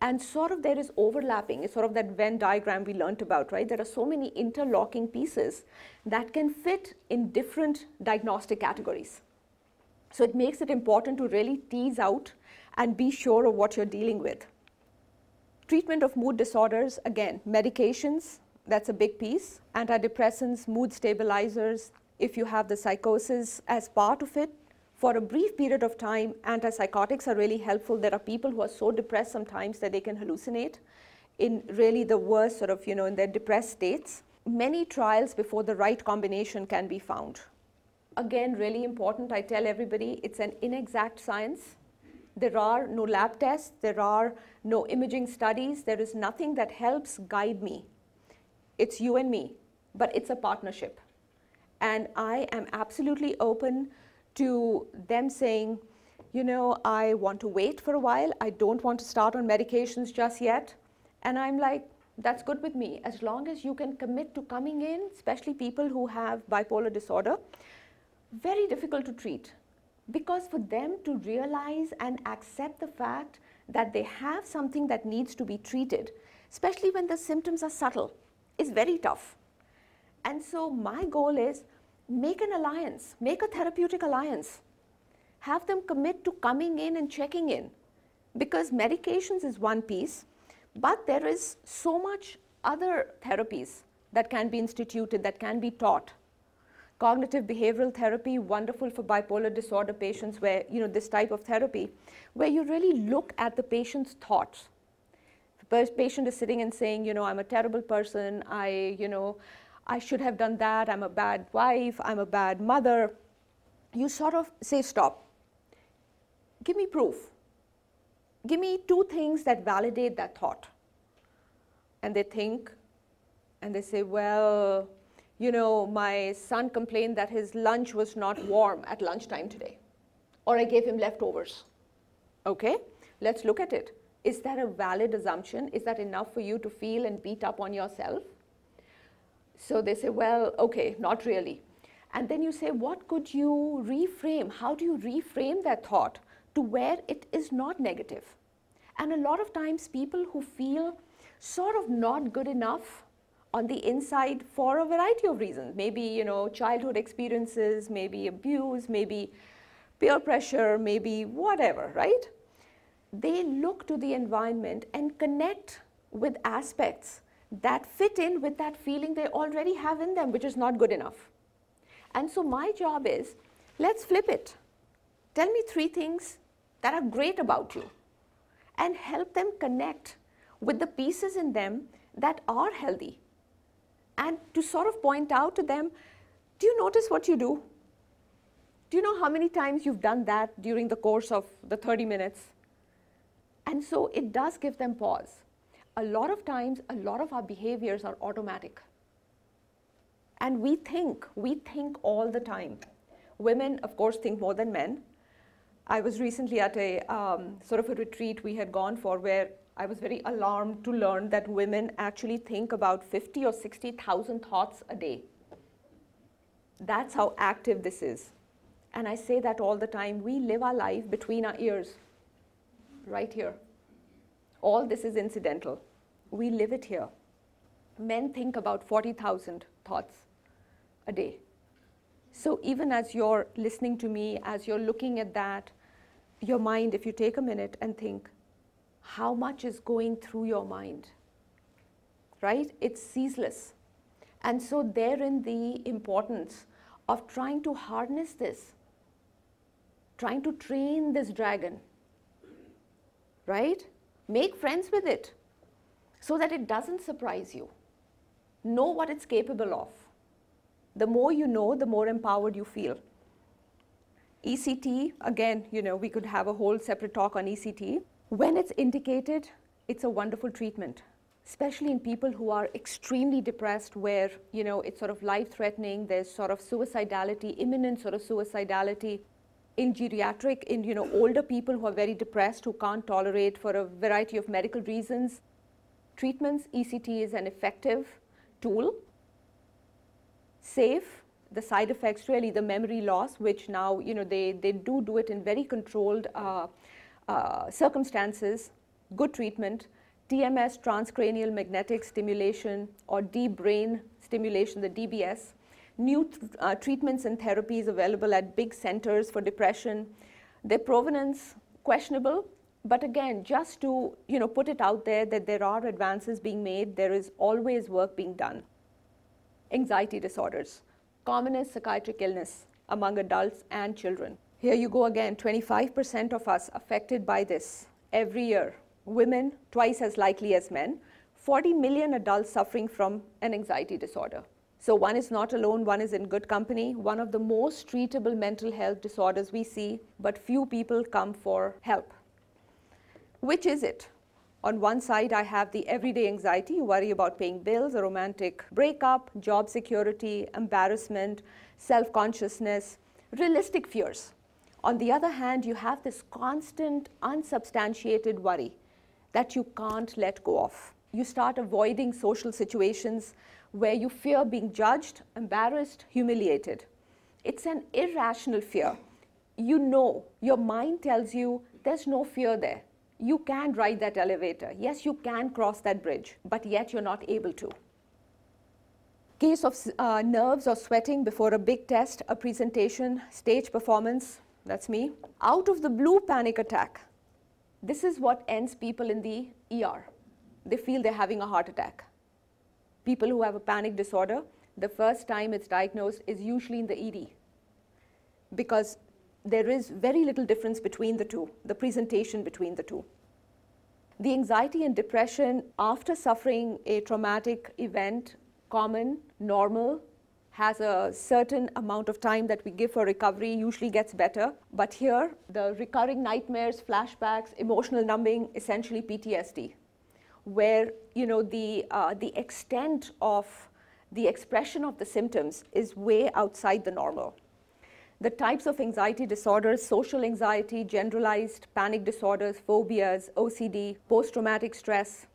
C: and sort of there is overlapping. It's sort of that Venn diagram we learned about, right? There are so many interlocking pieces that can fit in different diagnostic categories. So it makes it important to really tease out and be sure of what you're dealing with. Treatment of mood disorders, again, medications, that's a big piece. Antidepressants, mood stabilizers, if you have the psychosis as part of it. For a brief period of time, antipsychotics are really helpful. There are people who are so depressed sometimes that they can hallucinate in really the worst sort of, you know, in their depressed states. Many trials before the right combination can be found again, really important, I tell everybody it's an inexact science. There are no lab tests, there are no imaging studies, there is nothing that helps guide me. It's you and me, but it's a partnership. And I am absolutely open to them saying, you know, I want to wait for a while. I don't want to start on medications just yet. And I'm like, that's good with me. As long as you can commit to coming in, especially people who have bipolar disorder, very difficult to treat because for them to realize and accept the fact that they have something that needs to be treated, especially when the symptoms are subtle, is very tough. And so my goal is make an alliance, make a therapeutic alliance. Have them commit to coming in and checking in because medications is one piece, but there is so much other therapies that can be instituted, that can be taught cognitive behavioral therapy, wonderful for bipolar disorder patients where, you know, this type of therapy, where you really look at the patient's thoughts. The patient is sitting and saying, you know, I'm a terrible person, I, you know, I should have done that, I'm a bad wife, I'm a bad mother. You sort of say, stop. Give me proof. Give me two things that validate that thought. And they think, and they say, well, you know, my son complained that his lunch was not warm at lunchtime today, or I gave him leftovers. Okay, let's look at it. Is that a valid assumption? Is that enough for you to feel and beat up on yourself? So they say, well, okay, not really. And then you say, what could you reframe? How do you reframe that thought to where it is not negative? And a lot of times, people who feel sort of not good enough on the inside for a variety of reasons. Maybe, you know, childhood experiences, maybe abuse, maybe peer pressure, maybe whatever, right? They look to the environment and connect with aspects that fit in with that feeling they already have in them, which is not good enough. And so my job is, let's flip it. Tell me three things that are great about you and help them connect with the pieces in them that are healthy and to sort of point out to them, do you notice what you do? Do you know how many times you've done that during the course of the 30 minutes? And so it does give them pause. A lot of times, a lot of our behaviors are automatic. And we think, we think all the time. Women, of course, think more than men. I was recently at a um, sort of a retreat we had gone for where I was very alarmed to learn that women actually think about 50 or 60,000 thoughts a day. That's how active this is. And I say that all the time. We live our life between our ears, right here. All this is incidental. We live it here. Men think about 40,000 thoughts a day. So even as you're listening to me, as you're looking at that, your mind, if you take a minute and think, how much is going through your mind? Right? It's ceaseless. And so therein the importance of trying to harness this, trying to train this dragon, right? Make friends with it so that it doesn't surprise you. Know what it's capable of. The more you know, the more empowered you feel. ECT, again, you know, we could have a whole separate talk on ECT. When it's indicated, it's a wonderful treatment, especially in people who are extremely depressed, where, you know, it's sort of life-threatening, there's sort of suicidality, imminent sort of suicidality. In geriatric, in, you know, older people who are very depressed, who can't tolerate for a variety of medical reasons, treatments, ECT is an effective tool, safe, the side effects really the memory loss, which now you know they, they do do it in very controlled uh, uh, circumstances, good treatment, TMS, transcranial magnetic stimulation, or deep brain stimulation, the DBS, new uh, treatments and therapies available at big centers for depression. Their provenance questionable, but again, just to you know put it out there that there are advances being made, there is always work being done. Anxiety disorders commonest psychiatric illness among adults and children. Here you go again 25% of us affected by this every year. Women, twice as likely as men. 40 million adults suffering from an anxiety disorder. So one is not alone, one is in good company. One of the most treatable mental health disorders we see, but few people come for help. Which is it? On one side, I have the everyday anxiety. You worry about paying bills, a romantic breakup, job security, embarrassment, self consciousness, realistic fears. On the other hand, you have this constant, unsubstantiated worry that you can't let go of. You start avoiding social situations where you fear being judged, embarrassed, humiliated. It's an irrational fear. You know, your mind tells you there's no fear there you can ride that elevator. Yes, you can cross that bridge, but yet you're not able to. Case of uh, nerves or sweating before a big test, a presentation, stage performance, that's me. Out of the blue panic attack. This is what ends people in the ER. They feel they're having a heart attack. People who have a panic disorder, the first time it's diagnosed is usually in the ED because there is very little difference between the two, the presentation between the two. The anxiety and depression after suffering a traumatic event, common, normal, has a certain amount of time that we give for recovery, usually gets better. But here, the recurring nightmares, flashbacks, emotional numbing, essentially PTSD, where you know the uh, the extent of the expression of the symptoms is way outside the normal the types of anxiety disorders, social anxiety, generalized panic disorders, phobias, OCD, post-traumatic stress.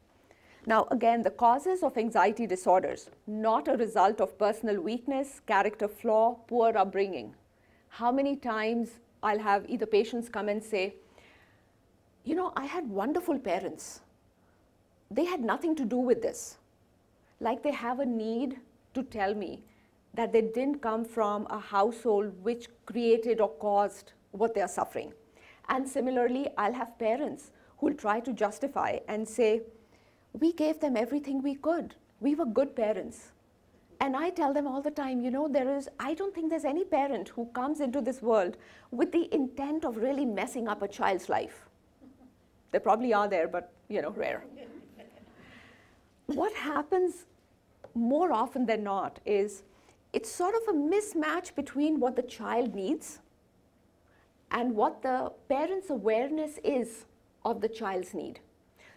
C: Now, again, the causes of anxiety disorders, not a result of personal weakness, character flaw, poor upbringing. How many times I'll have either patients come and say, you know, I had wonderful parents. They had nothing to do with this. Like they have a need to tell me that they didn't come from a household which created or caused what they are suffering. And similarly, I'll have parents who'll try to justify and say, we gave them everything we could. We were good parents. And I tell them all the time, you know, there is, I don't think there's any parent who comes into this world with the intent of really messing up a child's life. There probably are there, but, you know, rare. what happens more often than not is it's sort of a mismatch between what the child needs and what the parent's awareness is of the child's need.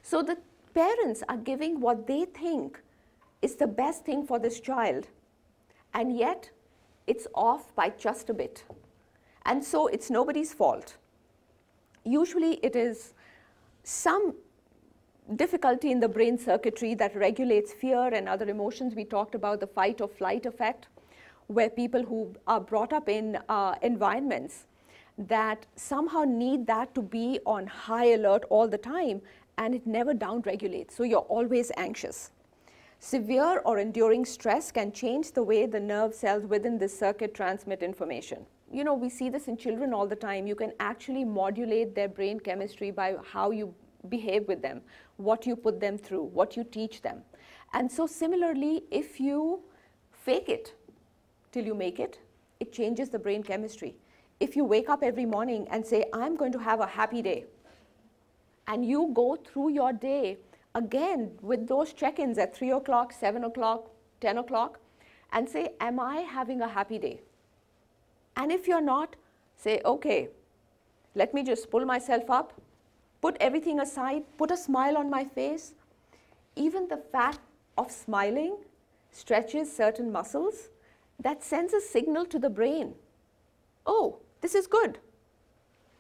C: So the parents are giving what they think is the best thing for this child, and yet it's off by just a bit. And so it's nobody's fault. Usually it is some difficulty in the brain circuitry that regulates fear and other emotions. We talked about the fight or flight effect, where people who are brought up in uh, environments that somehow need that to be on high alert all the time and it never downregulates. So you're always anxious. Severe or enduring stress can change the way the nerve cells within this circuit transmit information. You know, we see this in children all the time. You can actually modulate their brain chemistry by how you behave with them, what you put them through, what you teach them. And so similarly, if you fake it till you make it, it changes the brain chemistry if you wake up every morning and say, I'm going to have a happy day, and you go through your day again with those check ins at 3 o'clock, 7 o'clock, 10 o'clock, and say, Am I having a happy day? And if you're not, say, Okay, let me just pull myself up, put everything aside, put a smile on my face. Even the fact of smiling stretches certain muscles that sends a signal to the brain. Oh, this is good.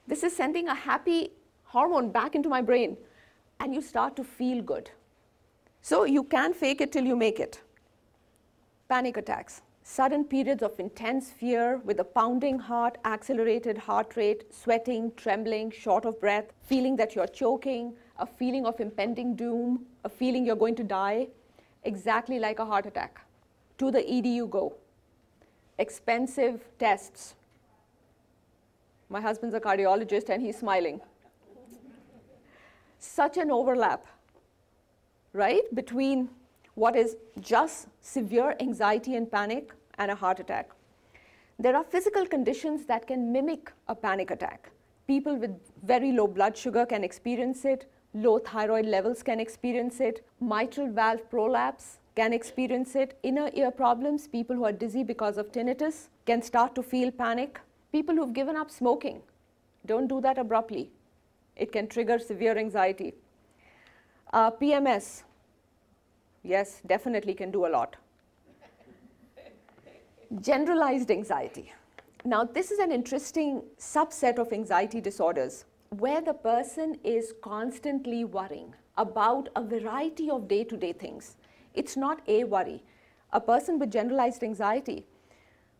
C: This is sending a happy hormone back into my brain, and you start to feel good. So you can fake it till you make it. Panic attacks, sudden periods of intense fear with a pounding heart, accelerated heart rate, sweating, trembling, short of breath, feeling that you're choking, a feeling of impending doom, a feeling you're going to die, exactly like a heart attack. To the ED you go. Expensive tests, my husband's a cardiologist and he's smiling. Such an overlap, right, between what is just severe anxiety and panic and a heart attack. There are physical conditions that can mimic a panic attack. People with very low blood sugar can experience it, low thyroid levels can experience it, mitral valve prolapse can experience it, inner ear problems, people who are dizzy because of tinnitus can start to feel panic, people who've given up smoking. Don't do that abruptly. It can trigger severe anxiety. Uh, PMS, yes, definitely can do a lot. Generalized anxiety. Now, this is an interesting subset of anxiety disorders where the person is constantly worrying about a variety of day to day things. It's not a worry. A person with generalized anxiety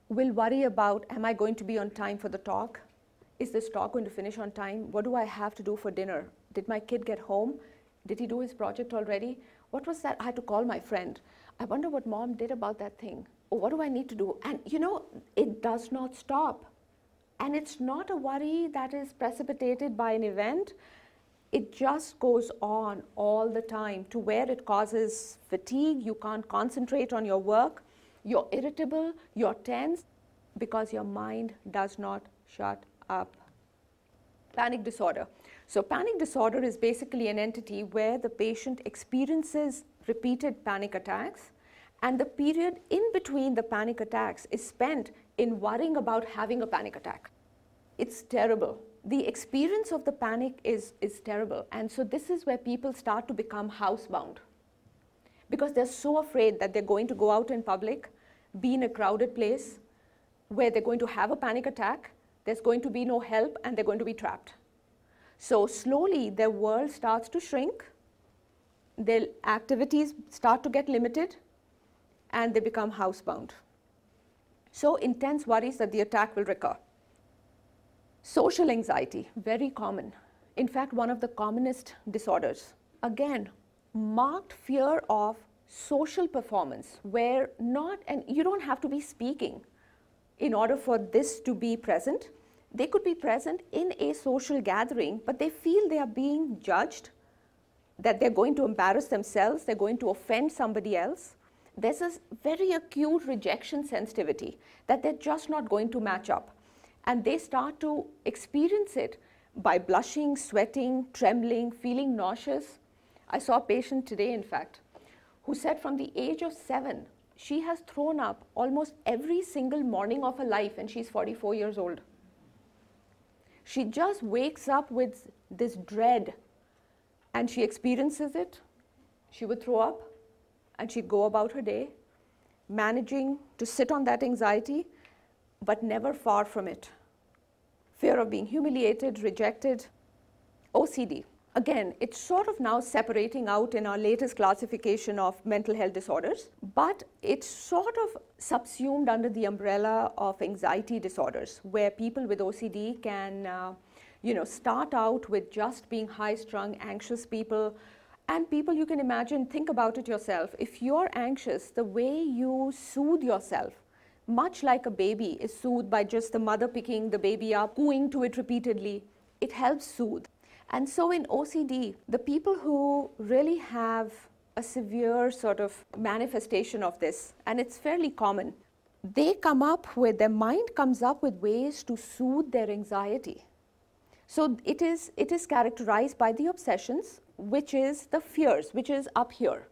C: will worry about am I going to be on time for the talk? Is this talk going to finish on time? What do I have to do for dinner? Did my kid get home? Did he do his project already? What was that? I had to call my friend. I wonder what mom did about that thing. Or what do I need to do? And you know, it does not stop. And it's not a worry that is precipitated by an event. It just goes on all the time to where it causes fatigue. You can't concentrate on your work you're irritable, you're tense because your mind does not shut Panic disorder. So, panic disorder is basically an entity where the patient experiences repeated panic attacks, and the period in between the panic attacks is spent in worrying about having a panic attack. It's terrible. The experience of the panic is, is terrible. And so, this is where people start to become housebound because they're so afraid that they're going to go out in public, be in a crowded place where they're going to have a panic attack, there's going to be no help, and they're going to be trapped. So slowly, their world starts to shrink, their activities start to get limited, and they become housebound. So intense worries that the attack will recur. Social anxiety, very common. In fact, one of the commonest disorders. Again, marked fear of social performance where not, and you don't have to be speaking in order for this to be present. They could be present in a social gathering, but they feel they are being judged, that they're going to embarrass themselves, they're going to offend somebody else. There's a very acute rejection sensitivity that they're just not going to match up. And they start to experience it by blushing, sweating, trembling, feeling nauseous, I saw a patient today, in fact, who said from the age of seven, she has thrown up almost every single morning of her life, and she's 44 years old. She just wakes up with this dread and she experiences it. She would throw up and she'd go about her day, managing to sit on that anxiety, but never far from it. Fear of being humiliated, rejected, OCD Again, it's sort of now separating out in our latest classification of mental health disorders, but it's sort of subsumed under the umbrella of anxiety disorders, where people with OCD can, uh, you know, start out with just being high-strung, anxious people, and people you can imagine, think about it yourself. If you're anxious, the way you soothe yourself, much like a baby is soothed by just the mother picking the baby up, cooing to it repeatedly, it helps soothe. And so in OCD, the people who really have a severe sort of manifestation of this, and it's fairly common, they come up with, their mind comes up with ways to soothe their anxiety. So it is, it is characterized by the obsessions, which is the fears, which is up here.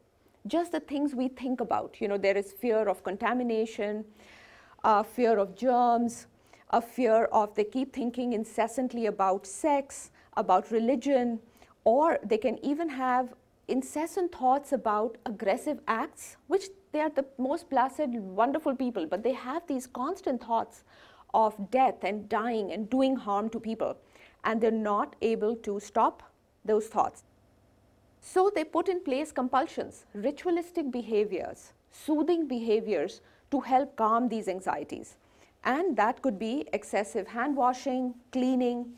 C: Just the things we think about. You know, there is fear of contamination, uh, fear of germs, a fear of they keep thinking incessantly about sex, about religion, or they can even have incessant thoughts about aggressive acts, which they are the most placid, wonderful people, but they have these constant thoughts of death and dying and doing harm to people, and they're not able to stop those thoughts. So they put in place compulsions, ritualistic behaviors, soothing behaviors to help calm these anxieties. And that could be excessive hand washing, cleaning,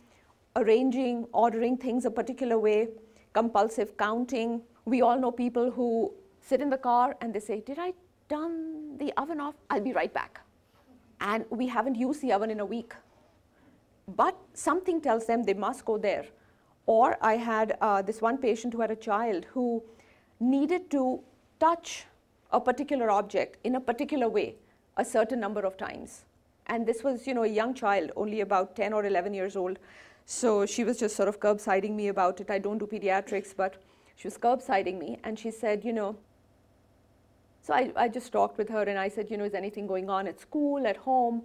C: arranging, ordering things a particular way, compulsive counting. We all know people who sit in the car and they say, Did I turn the oven off? I'll be right back. And we haven't used the oven in a week. But something tells them they must go there. Or I had uh, this one patient who had a child who needed to touch a particular object in a particular way a certain number of times. And this was, you know, a young child, only about 10 or 11 years old. So she was just sort of curbsiding me about it. I don't do pediatrics, but she was curbsiding me. And she said, you know, so I, I just talked with her and I said, you know, is anything going on at school, at home?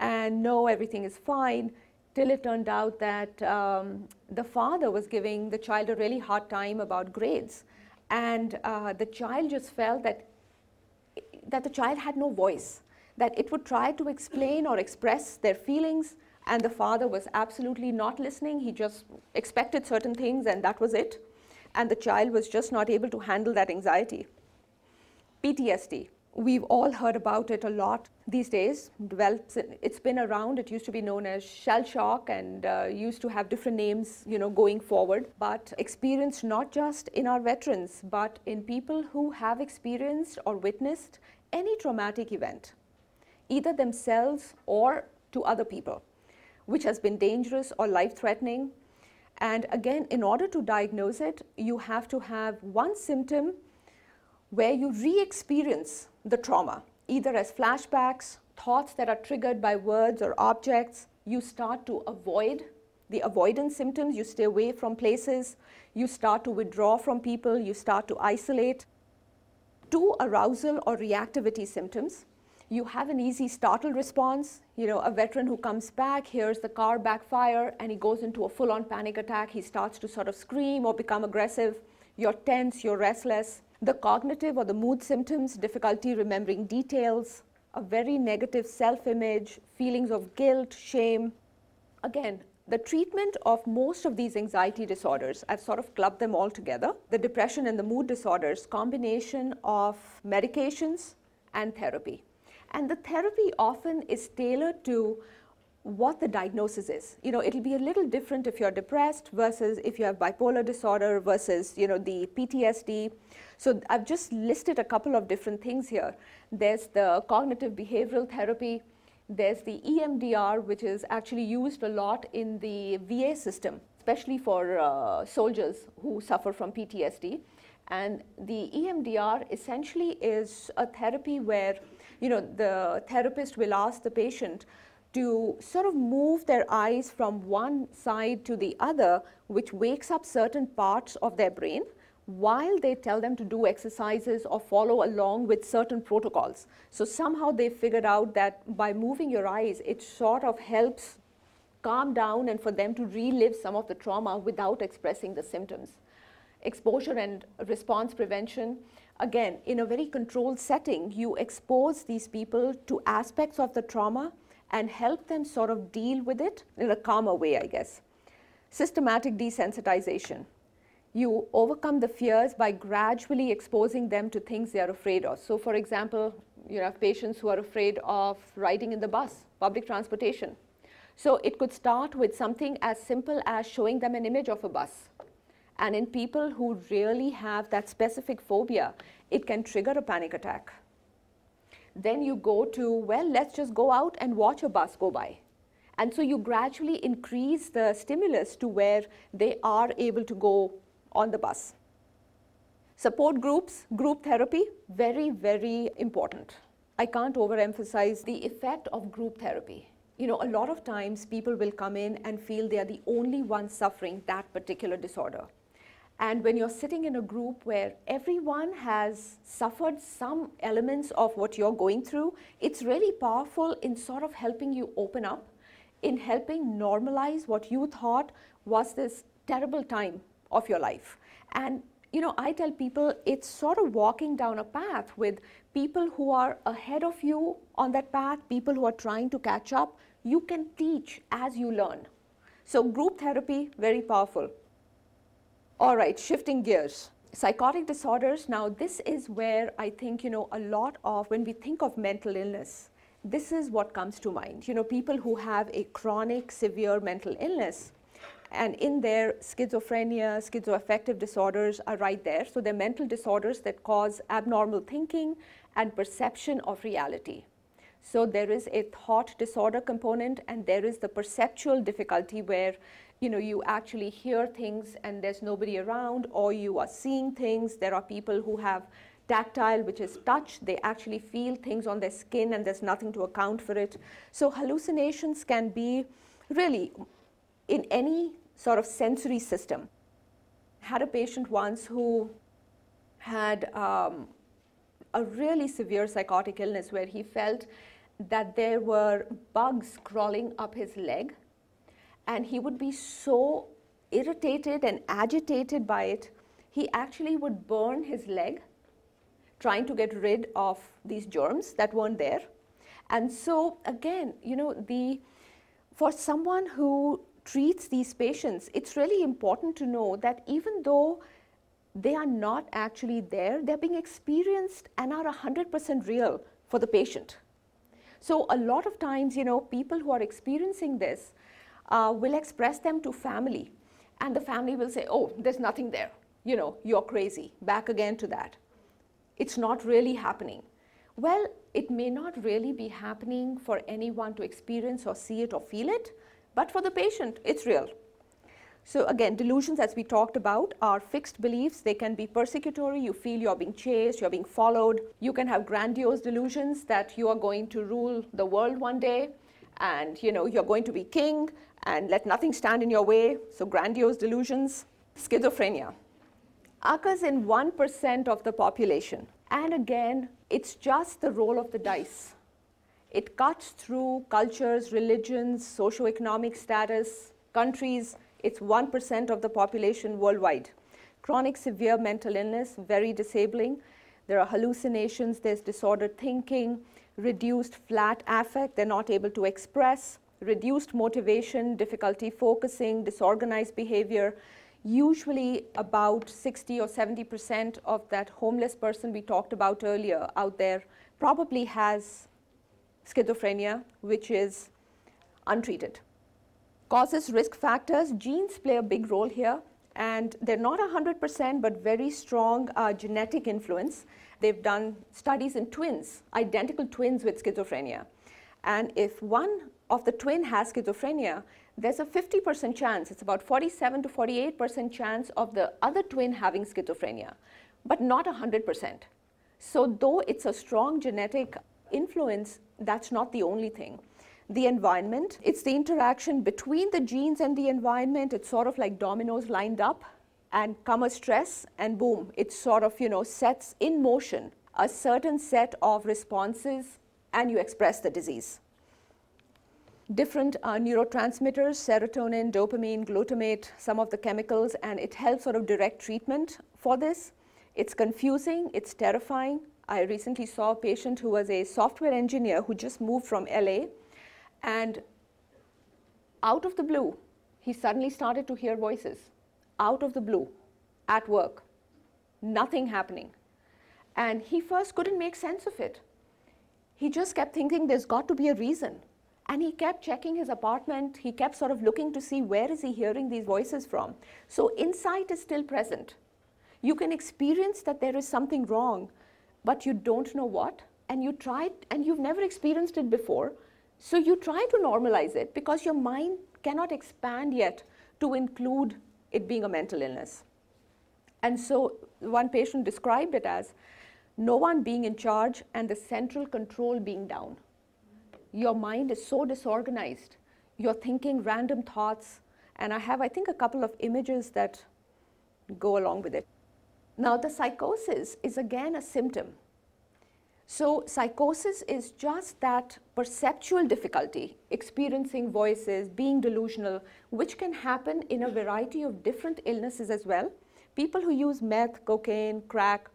C: And no, everything is fine. Till it turned out that um, the father was giving the child a really hard time about grades. And uh, the child just felt that, that the child had no voice, that it would try to explain or express their feelings, and the father was absolutely not listening. He just expected certain things, and that was it. And the child was just not able to handle that anxiety. PTSD. We've all heard about it a lot these days. Well, it's been around. It used to be known as shell shock and uh, used to have different names, you know, going forward. But experienced not just in our veterans, but in people who have experienced or witnessed any traumatic event, either themselves or to other people which has been dangerous or life-threatening. And again, in order to diagnose it, you have to have one symptom where you re-experience the trauma, either as flashbacks, thoughts that are triggered by words or objects. You start to avoid the avoidance symptoms, you stay away from places, you start to withdraw from people, you start to isolate. Two arousal or reactivity symptoms you have an easy startle response. You know, a veteran who comes back, hears the car backfire, and he goes into a full-on panic attack. He starts to sort of scream or become aggressive. You're tense, you're restless. The cognitive or the mood symptoms, difficulty remembering details, a very negative self-image, feelings of guilt, shame. Again, the treatment of most of these anxiety disorders, I've sort of clubbed them all together. The depression and the mood disorders, combination of medications and therapy. And the therapy often is tailored to what the diagnosis is. You know, it'll be a little different if you're depressed versus if you have bipolar disorder versus, you know, the PTSD. So I've just listed a couple of different things here. There's the cognitive behavioral therapy. There's the EMDR, which is actually used a lot in the VA system, especially for uh, soldiers who suffer from PTSD. And the EMDR essentially is a therapy where you know, the therapist will ask the patient to sort of move their eyes from one side to the other, which wakes up certain parts of their brain while they tell them to do exercises or follow along with certain protocols. So somehow they figured out that by moving your eyes, it sort of helps calm down and for them to relive some of the trauma without expressing the symptoms. Exposure and response prevention again, in a very controlled setting, you expose these people to aspects of the trauma and help them sort of deal with it in a calmer way, I guess. Systematic desensitization. You overcome the fears by gradually exposing them to things they are afraid of. So, for example, you have patients who are afraid of riding in the bus, public transportation. So, it could start with something as simple as showing them an image of a bus. And in people who really have that specific phobia, it can trigger a panic attack. Then you go to, well, let's just go out and watch a bus go by. And so you gradually increase the stimulus to where they are able to go on the bus. Support groups, group therapy, very, very important. I can't overemphasize the effect of group therapy. You know, a lot of times people will come in and feel they are the only ones suffering that particular disorder. And when you're sitting in a group where everyone has suffered some elements of what you're going through, it's really powerful in sort of helping you open up, in helping normalize what you thought was this terrible time of your life. And you know, I tell people it's sort of walking down a path with people who are ahead of you on that path, people who are trying to catch up. You can teach as you learn. So, group therapy, very powerful. All right, shifting gears. Psychotic disorders, now this is where I think, you know, a lot of, when we think of mental illness, this is what comes to mind. You know, people who have a chronic, severe mental illness, and in there, schizophrenia, schizoaffective disorders are right there. So they're mental disorders that cause abnormal thinking and perception of reality. So there is a thought disorder component and there is the perceptual difficulty where you know you actually hear things and there's nobody around or you are seeing things. There are people who have tactile which is touch. They actually feel things on their skin and there's nothing to account for it. So hallucinations can be really in any sort of sensory system. Had a patient once who had um, a really severe psychotic illness where he felt that there were bugs crawling up his leg and he would be so irritated and agitated by it, he actually would burn his leg trying to get rid of these germs that weren't there. And so again, you know, the for someone who treats these patients, it's really important to know that even though they are not actually there, they're being experienced and are 100% real for the patient. So a lot of times, you know, people who are experiencing this uh, will express them to family and the family will say, oh, there's nothing there. You know, you're crazy. Back again to that. It's not really happening. Well, it may not really be happening for anyone to experience or see it or feel it, but for the patient, it's real. So again, delusions, as we talked about, are fixed beliefs. They can be persecutory. You feel you're being chased, you're being followed. You can have grandiose delusions that you are going to rule the world one day and you know you're going to be king and let nothing stand in your way. So grandiose delusions. Schizophrenia occurs in 1% of the population. And again, it's just the roll of the dice. It cuts through cultures, religions, socioeconomic status, countries. It's 1% of the population worldwide. Chronic severe mental illness, very disabling. There are hallucinations, there's disordered thinking, reduced flat affect, they're not able to express, reduced motivation, difficulty focusing, disorganized behavior. Usually about 60 or 70% of that homeless person we talked about earlier out there probably has schizophrenia, which is untreated. Causes, risk factors, genes play a big role here, and they're not 100%, but very strong uh, genetic influence. They've done studies in twins, identical twins with schizophrenia. And if one of the twin has schizophrenia, there's a 50% chance, it's about 47 to 48% chance of the other twin having schizophrenia, but not 100%. So though it's a strong genetic influence, that's not the only thing. The environment, it's the interaction between the genes and the environment. It's sort of like dominoes lined up and come a stress and boom, it sort of, you know, sets in motion a certain set of responses and you express the disease. Different uh, neurotransmitters, serotonin, dopamine, glutamate, some of the chemicals, and it helps sort of direct treatment for this. It's confusing, it's terrifying, I recently saw a patient who was a software engineer who just moved from LA and out of the blue, he suddenly started to hear voices out of the blue at work, nothing happening. And he first couldn't make sense of it. He just kept thinking there's got to be a reason. And he kept checking his apartment. He kept sort of looking to see where is he hearing these voices from. So insight is still present. You can experience that there is something wrong, but you don't know what. And you tried, and you've never experienced it before. So you try to normalize it because your mind cannot expand yet to include it being a mental illness. And so one patient described it as no one being in charge and the central control being down. Your mind is so disorganized. You're thinking random thoughts. And I have, I think, a couple of images that go along with it. Now, the psychosis is again a symptom. So, psychosis is just that perceptual difficulty, experiencing voices, being delusional, which can happen in a variety of different illnesses as well. People who use meth, cocaine, crack,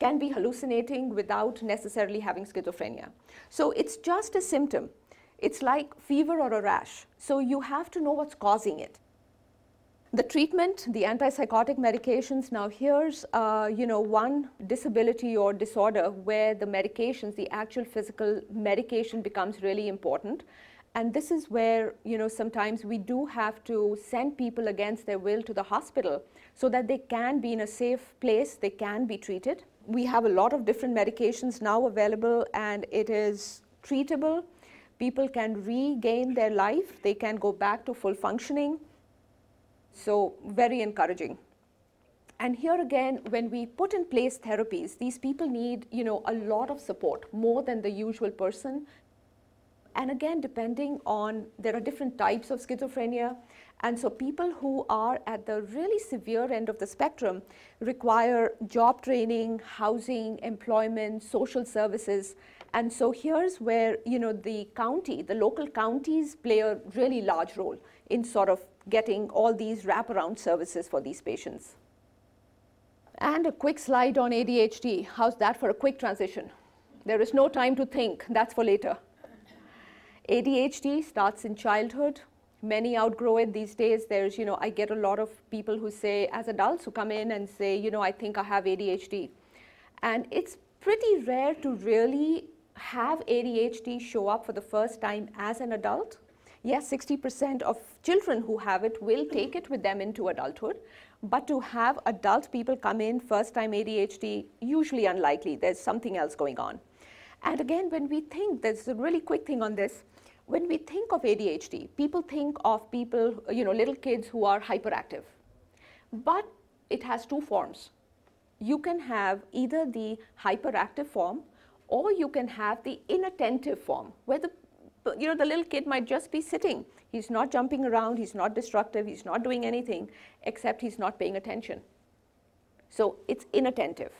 C: can be hallucinating without necessarily having schizophrenia. So it's just a symptom. It's like fever or a rash. So you have to know what's causing it. The treatment, the antipsychotic medications, now here's uh, you know, one disability or disorder where the medications, the actual physical medication becomes really important. And this is where you know, sometimes we do have to send people against their will to the hospital so that they can be in a safe place, they can be treated we have a lot of different medications now available and it is treatable. People can regain their life. They can go back to full functioning. So very encouraging. And here again, when we put in place therapies, these people need, you know, a lot of support, more than the usual person. And again, depending on, there are different types of schizophrenia. And so people who are at the really severe end of the spectrum require job training, housing, employment, social services. And so here's where you know, the county, the local counties play a really large role in sort of getting all these wraparound services for these patients. And a quick slide on ADHD. How's that for a quick transition? There is no time to think, that's for later. ADHD starts in childhood many outgrow it these days. There's, you know, I get a lot of people who say, as adults who come in and say, you know, I think I have ADHD. And it's pretty rare to really have ADHD show up for the first time as an adult. Yes, 60% of children who have it will take it with them into adulthood. But to have adult people come in first time ADHD, usually unlikely. There's something else going on. And again, when we think, there's a really quick thing on this when we think of ADHD, people think of people, you know, little kids who are hyperactive. But it has two forms. You can have either the hyperactive form or you can have the inattentive form where the you know the little kid might just be sitting he's not jumping around he's not destructive he's not doing anything except he's not paying attention so it's inattentive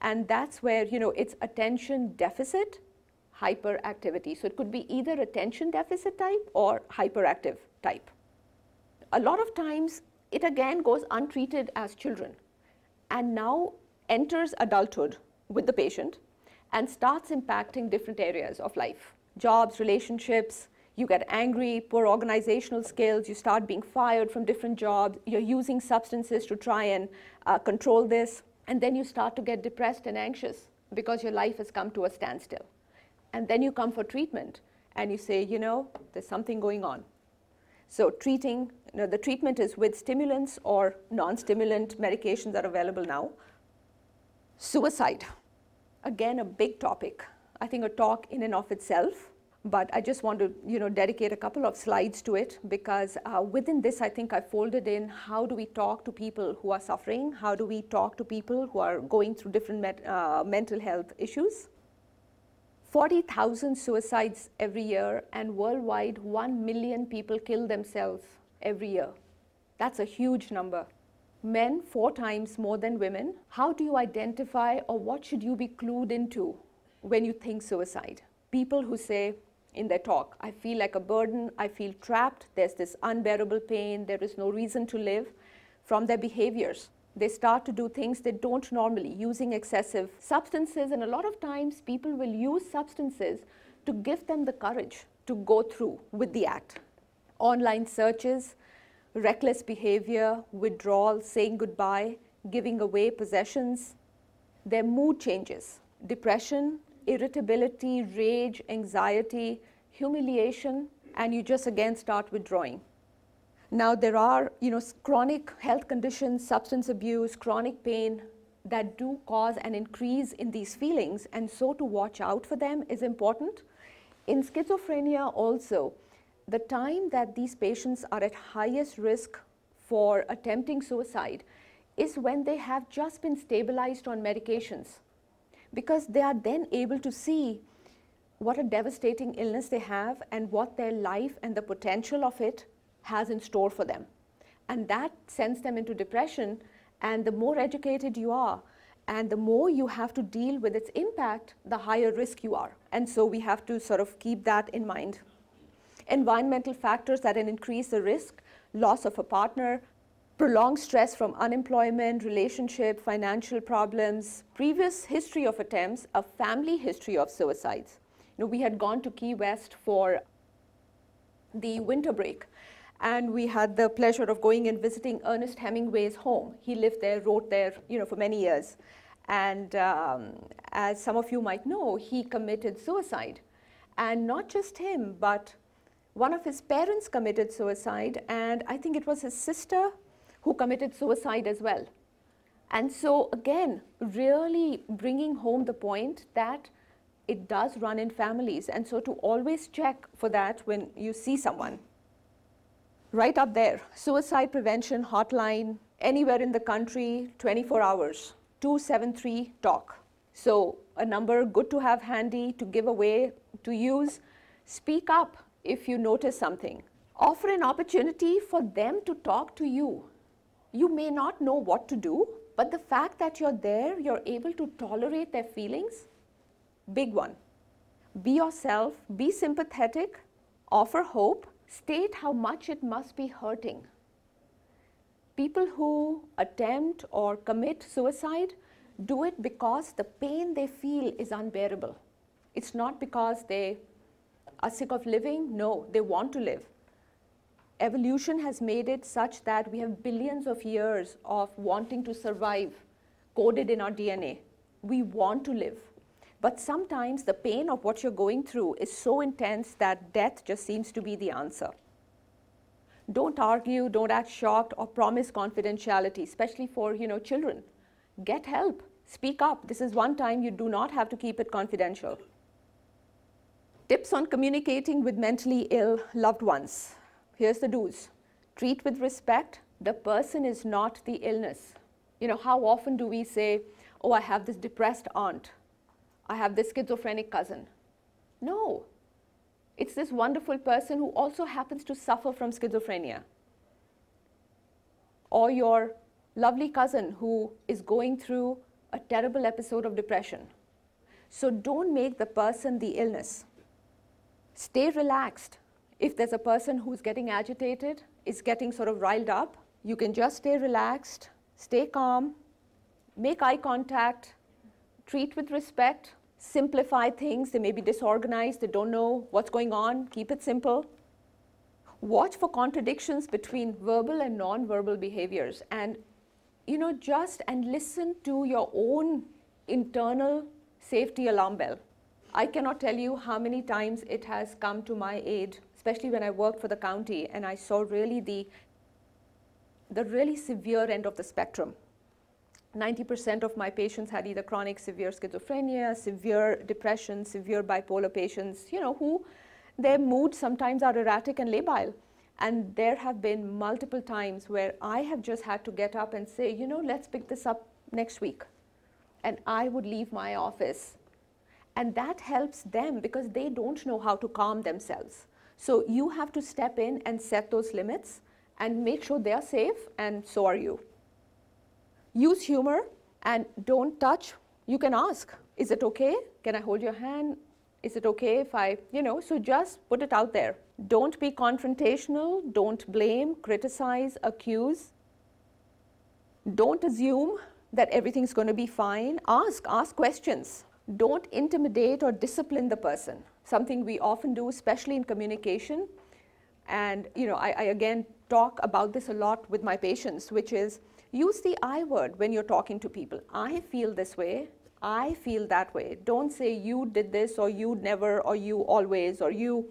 C: and that's where you know it's attention deficit hyperactivity. So it could be either attention deficit type or hyperactive type. A lot of times it again goes untreated as children and now enters adulthood with the patient and starts impacting different areas of life. Jobs, relationships, you get angry, poor organizational skills, you start being fired from different jobs, you're using substances to try and uh, control this, and then you start to get depressed and anxious because your life has come to a standstill and then you come for treatment and you say, you know, there's something going on. So treating, you know, the treatment is with stimulants or non-stimulant medications are available now. Suicide, again, a big topic. I think a talk in and of itself, but I just want to, you know, dedicate a couple of slides to it because uh, within this, I think I folded in how do we talk to people who are suffering? How do we talk to people who are going through different uh, mental health issues? 40,000 suicides every year, and worldwide, 1 million people kill themselves every year. That's a huge number. Men, four times more than women. How do you identify, or what should you be clued into when you think suicide? People who say in their talk, I feel like a burden, I feel trapped, there's this unbearable pain, there is no reason to live, from their behaviors they start to do things they don't normally, using excessive substances. And a lot of times, people will use substances to give them the courage to go through with the act. Online searches, reckless behavior, withdrawal, saying goodbye giving away possessions. Their mood changes depression, irritability, rage, anxiety, humiliation, and you just again start withdrawing. Now, there are you know, chronic health conditions, substance abuse, chronic pain that do cause an increase in these feelings, and so to watch out for them is important. In schizophrenia, also, the time that these patients are at highest risk for attempting suicide is when they have just been stabilized on medications because they are then able to see what a devastating illness they have and what their life and the potential of it has in store for them. And that sends them into depression. And the more educated you are, and the more you have to deal with its impact, the higher risk you are. And so we have to sort of keep that in mind. Environmental factors that increase the risk loss of a partner, prolonged stress from unemployment, relationship, financial problems, previous history of attempts, a family history of suicides. You know, we had gone to Key West for the winter break, and we had the pleasure of going and visiting Ernest Hemingway's home. He lived there, wrote there, you know, for many years. And um, as some of you might know, he committed suicide. And not just him, but one of his parents committed suicide, and I think it was his sister who committed suicide as well. And so, again, really bringing home the point that it does run in families. And so, to always check for that when you see someone. Right up there, suicide prevention hotline, anywhere in the country, 24 hours, 273 TALK. So, a number good to have handy, to give away, to use. Speak up if you notice something. Offer an opportunity for them to talk to you you may not know what to do, but the fact that you're there, you're able to tolerate their feelings, big one. Be yourself, be sympathetic, offer hope, state how much it must be hurting. People who attempt or commit suicide do it because the pain they feel is unbearable. It's not because they are sick of living, no, they want to live evolution has made it such that we have billions of years of wanting to survive coded in our DNA. We want to live. But sometimes the pain of what you're going through is so intense that death just seems to be the answer. Don't argue, don't act shocked, or promise confidentiality, especially for you know, children. Get help, speak up. This is one time you do not have to keep it confidential. Tips on communicating with mentally ill loved ones. Here's the do's. Treat with respect. The person is not the illness. You know, how often do we say, oh, I have this depressed aunt. I have this schizophrenic cousin. No. It's this wonderful person who also happens to suffer from schizophrenia. Or your lovely cousin who is going through a terrible episode of depression. So don't make the person the illness. Stay relaxed if there's a person who's getting agitated, is getting sort of riled up, you can just stay relaxed, stay calm, make eye contact, treat with respect, simplify things. They may be disorganized, they don't know what's going on, keep it simple. Watch for contradictions between verbal and non-verbal behaviors and you know just and listen to your own internal safety alarm bell. I cannot tell you how many times it has come to my aid especially when I worked for the county and I saw really the, the really severe end of the spectrum. 90% of my patients had either chronic severe schizophrenia, severe depression, severe bipolar patients, you know, who their moods sometimes are erratic and labile. And there have been multiple times where I have just had to get up and say, you know, let's pick this up next week. And I would leave my office. And that helps them because they don't know how to calm themselves. So you have to step in and set those limits and make sure they are safe, and so are you. Use humor and don't touch. You can ask, is it okay? Can I hold your hand? Is it okay if I, you know, so just put it out there. Don't be confrontational, don't blame, criticize, accuse. Don't assume that everything's going to be fine. Ask, ask questions. Don't intimidate or discipline the person something we often do, especially in communication. And you know, I, I again talk about this a lot with my patients, which is use the I word when you're talking to people. I feel this way. I feel that way. Don't say you did this or you never or you always or you.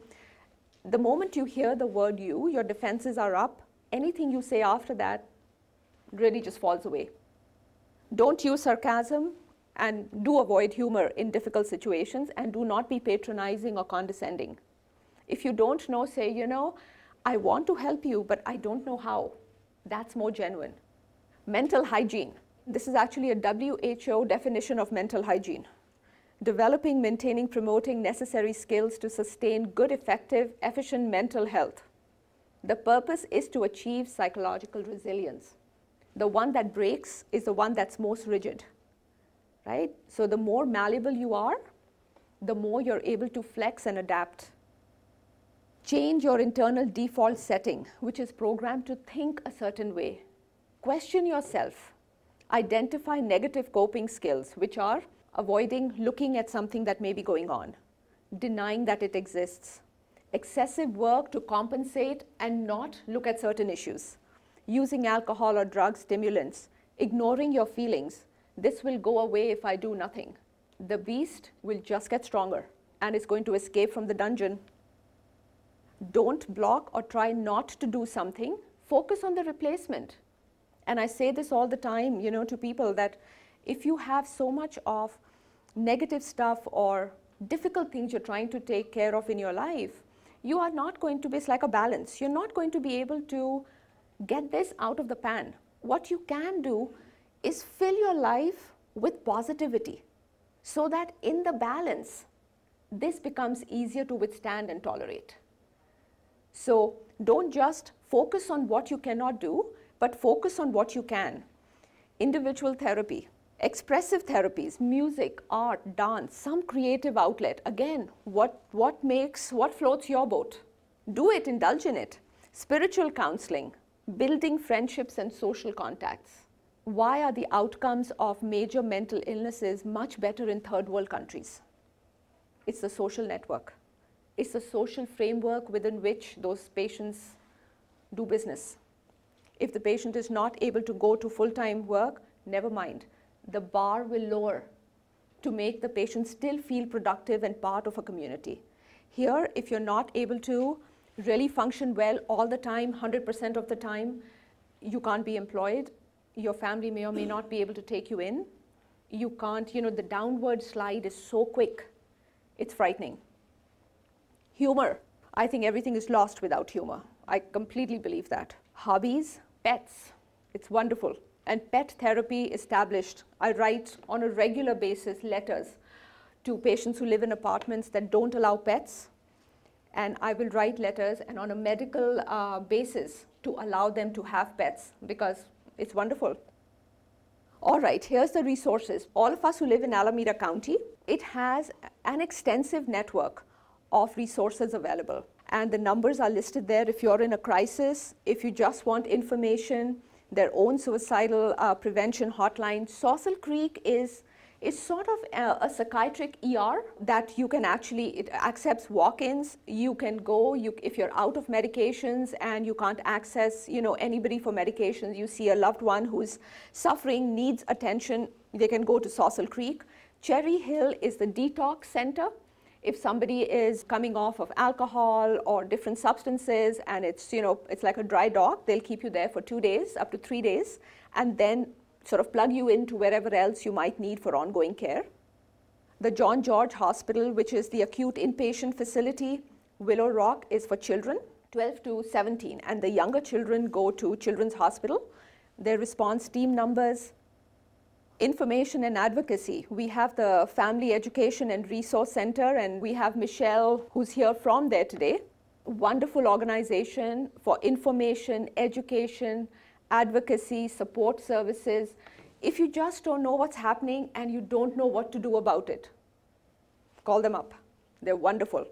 C: The moment you hear the word you, your defenses are up. Anything you say after that really just falls away. Don't use sarcasm and do avoid humor in difficult situations and do not be patronizing or condescending. If you don't know, say, you know, I want to help you, but I don't know how. That's more genuine. Mental hygiene. This is actually a WHO definition of mental hygiene. Developing, maintaining, promoting necessary skills to sustain good, effective, efficient mental health. The purpose is to achieve psychological resilience. The one that breaks is the one that's most rigid, right? So the more malleable you are, the more you're able to flex and adapt. Change your internal default setting, which is programmed to think a certain way. Question yourself. Identify negative coping skills, which are avoiding looking at something that may be going on, denying that it exists, excessive work to compensate and not look at certain issues, using alcohol or drug stimulants, ignoring your feelings. This will go away if I do nothing. The beast will just get stronger and is going to escape from the dungeon. Don't block or try not to do something. Focus on the replacement. And I say this all the time, you know, to people that if you have so much of negative stuff or difficult things you're trying to take care of in your life, you are not going to be, it's like a balance. You're not going to be able to get this out of the pan. What you can do is fill your life with positivity so that in the balance, this becomes easier to withstand and tolerate. So don't just focus on what you cannot do, but focus on what you can. Individual therapy, expressive therapies, music, art, dance, some creative outlet. Again, what, what makes, what floats your boat? Do it, indulge in it. Spiritual counseling, building friendships and social contacts. Why are the outcomes of major mental illnesses much better in third world countries? It's the social network. It's the social framework within which those patients do business. If the patient is not able to go to full-time work, never mind. The bar will lower to make the patient still feel productive and part of a community. Here, if you're not able to really function well all the time, 100% of the time, you can't be employed. Your family may or may not be able to take you in. You can't, you know, the downward slide is so quick. It's frightening. Humor. I think everything is lost without humor. I completely believe that. Hobbies, pets. It's wonderful. And pet therapy established. I write on a regular basis letters to patients who live in apartments that don't allow pets and I will write letters and on a medical uh, basis to allow them to have pets because it's wonderful. All right, here's the resources. All of us who live in Alameda County, it has an extensive network of resources available. And the numbers are listed there if you're in a crisis, if you just want information, their own suicidal uh, prevention hotline. Sausal Creek is is sort of a, a, psychiatric ER that you can actually, it accepts walk-ins. You can go, you, if you're out of medications and you can't access, you know, anybody for medications, you see a loved one who's suffering, needs attention, they can go to Sausal Creek. Cherry Hill is the detox center. If somebody is coming off of alcohol or different substances and it's, you know, it's like a dry dock, they'll keep you there for two days, up to three days, and then sort of plug you into wherever else you might need for ongoing care. The John George Hospital, which is the acute inpatient facility, Willow Rock is for children 12 to 17, and the younger children go to Children's Hospital. Their response team numbers, information and advocacy. We have the Family Education and Resource Center, and we have Michelle, who's here from there today. Wonderful organization for information, education, advocacy, support services, if you just don't know what's happening and you don't know what to do about it, call them up. They're wonderful.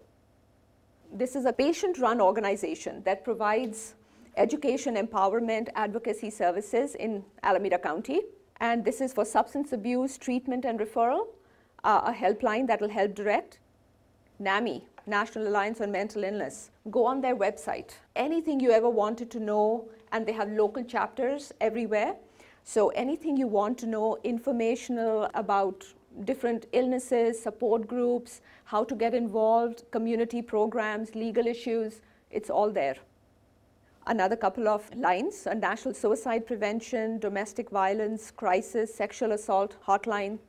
C: This is a patient run organization that provides education, empowerment, advocacy services in Alameda County. And this is for substance abuse treatment and referral, uh, a helpline that will help direct. NAMI, National Alliance on Mental Illness. Go on their website. Anything you ever wanted to know, and they have local chapters everywhere. So anything you want to know, informational about different illnesses, support groups, how to get involved, community programs, legal issues, it's all there. Another couple of lines, a national suicide prevention, domestic violence, crisis, sexual assault hotline.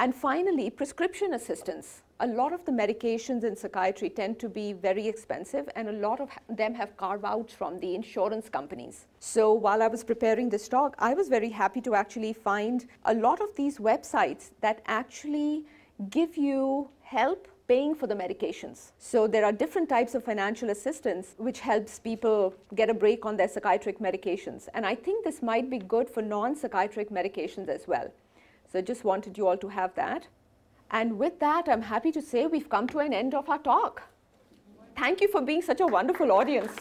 C: And finally, prescription assistance. A lot of the medications in psychiatry tend to be very expensive, and a lot of them have carve outs from the insurance companies. So while I was preparing this talk, I was very happy to actually find a lot of these websites that actually give you help paying for the medications. So there are different types of financial assistance which helps people get a break on their psychiatric medications. And I think this might be good for non-psychiatric medications as well. So I just wanted you all to have that. And with that, I'm happy to say we've come to an end of our talk. Thank you for being such a wonderful audience.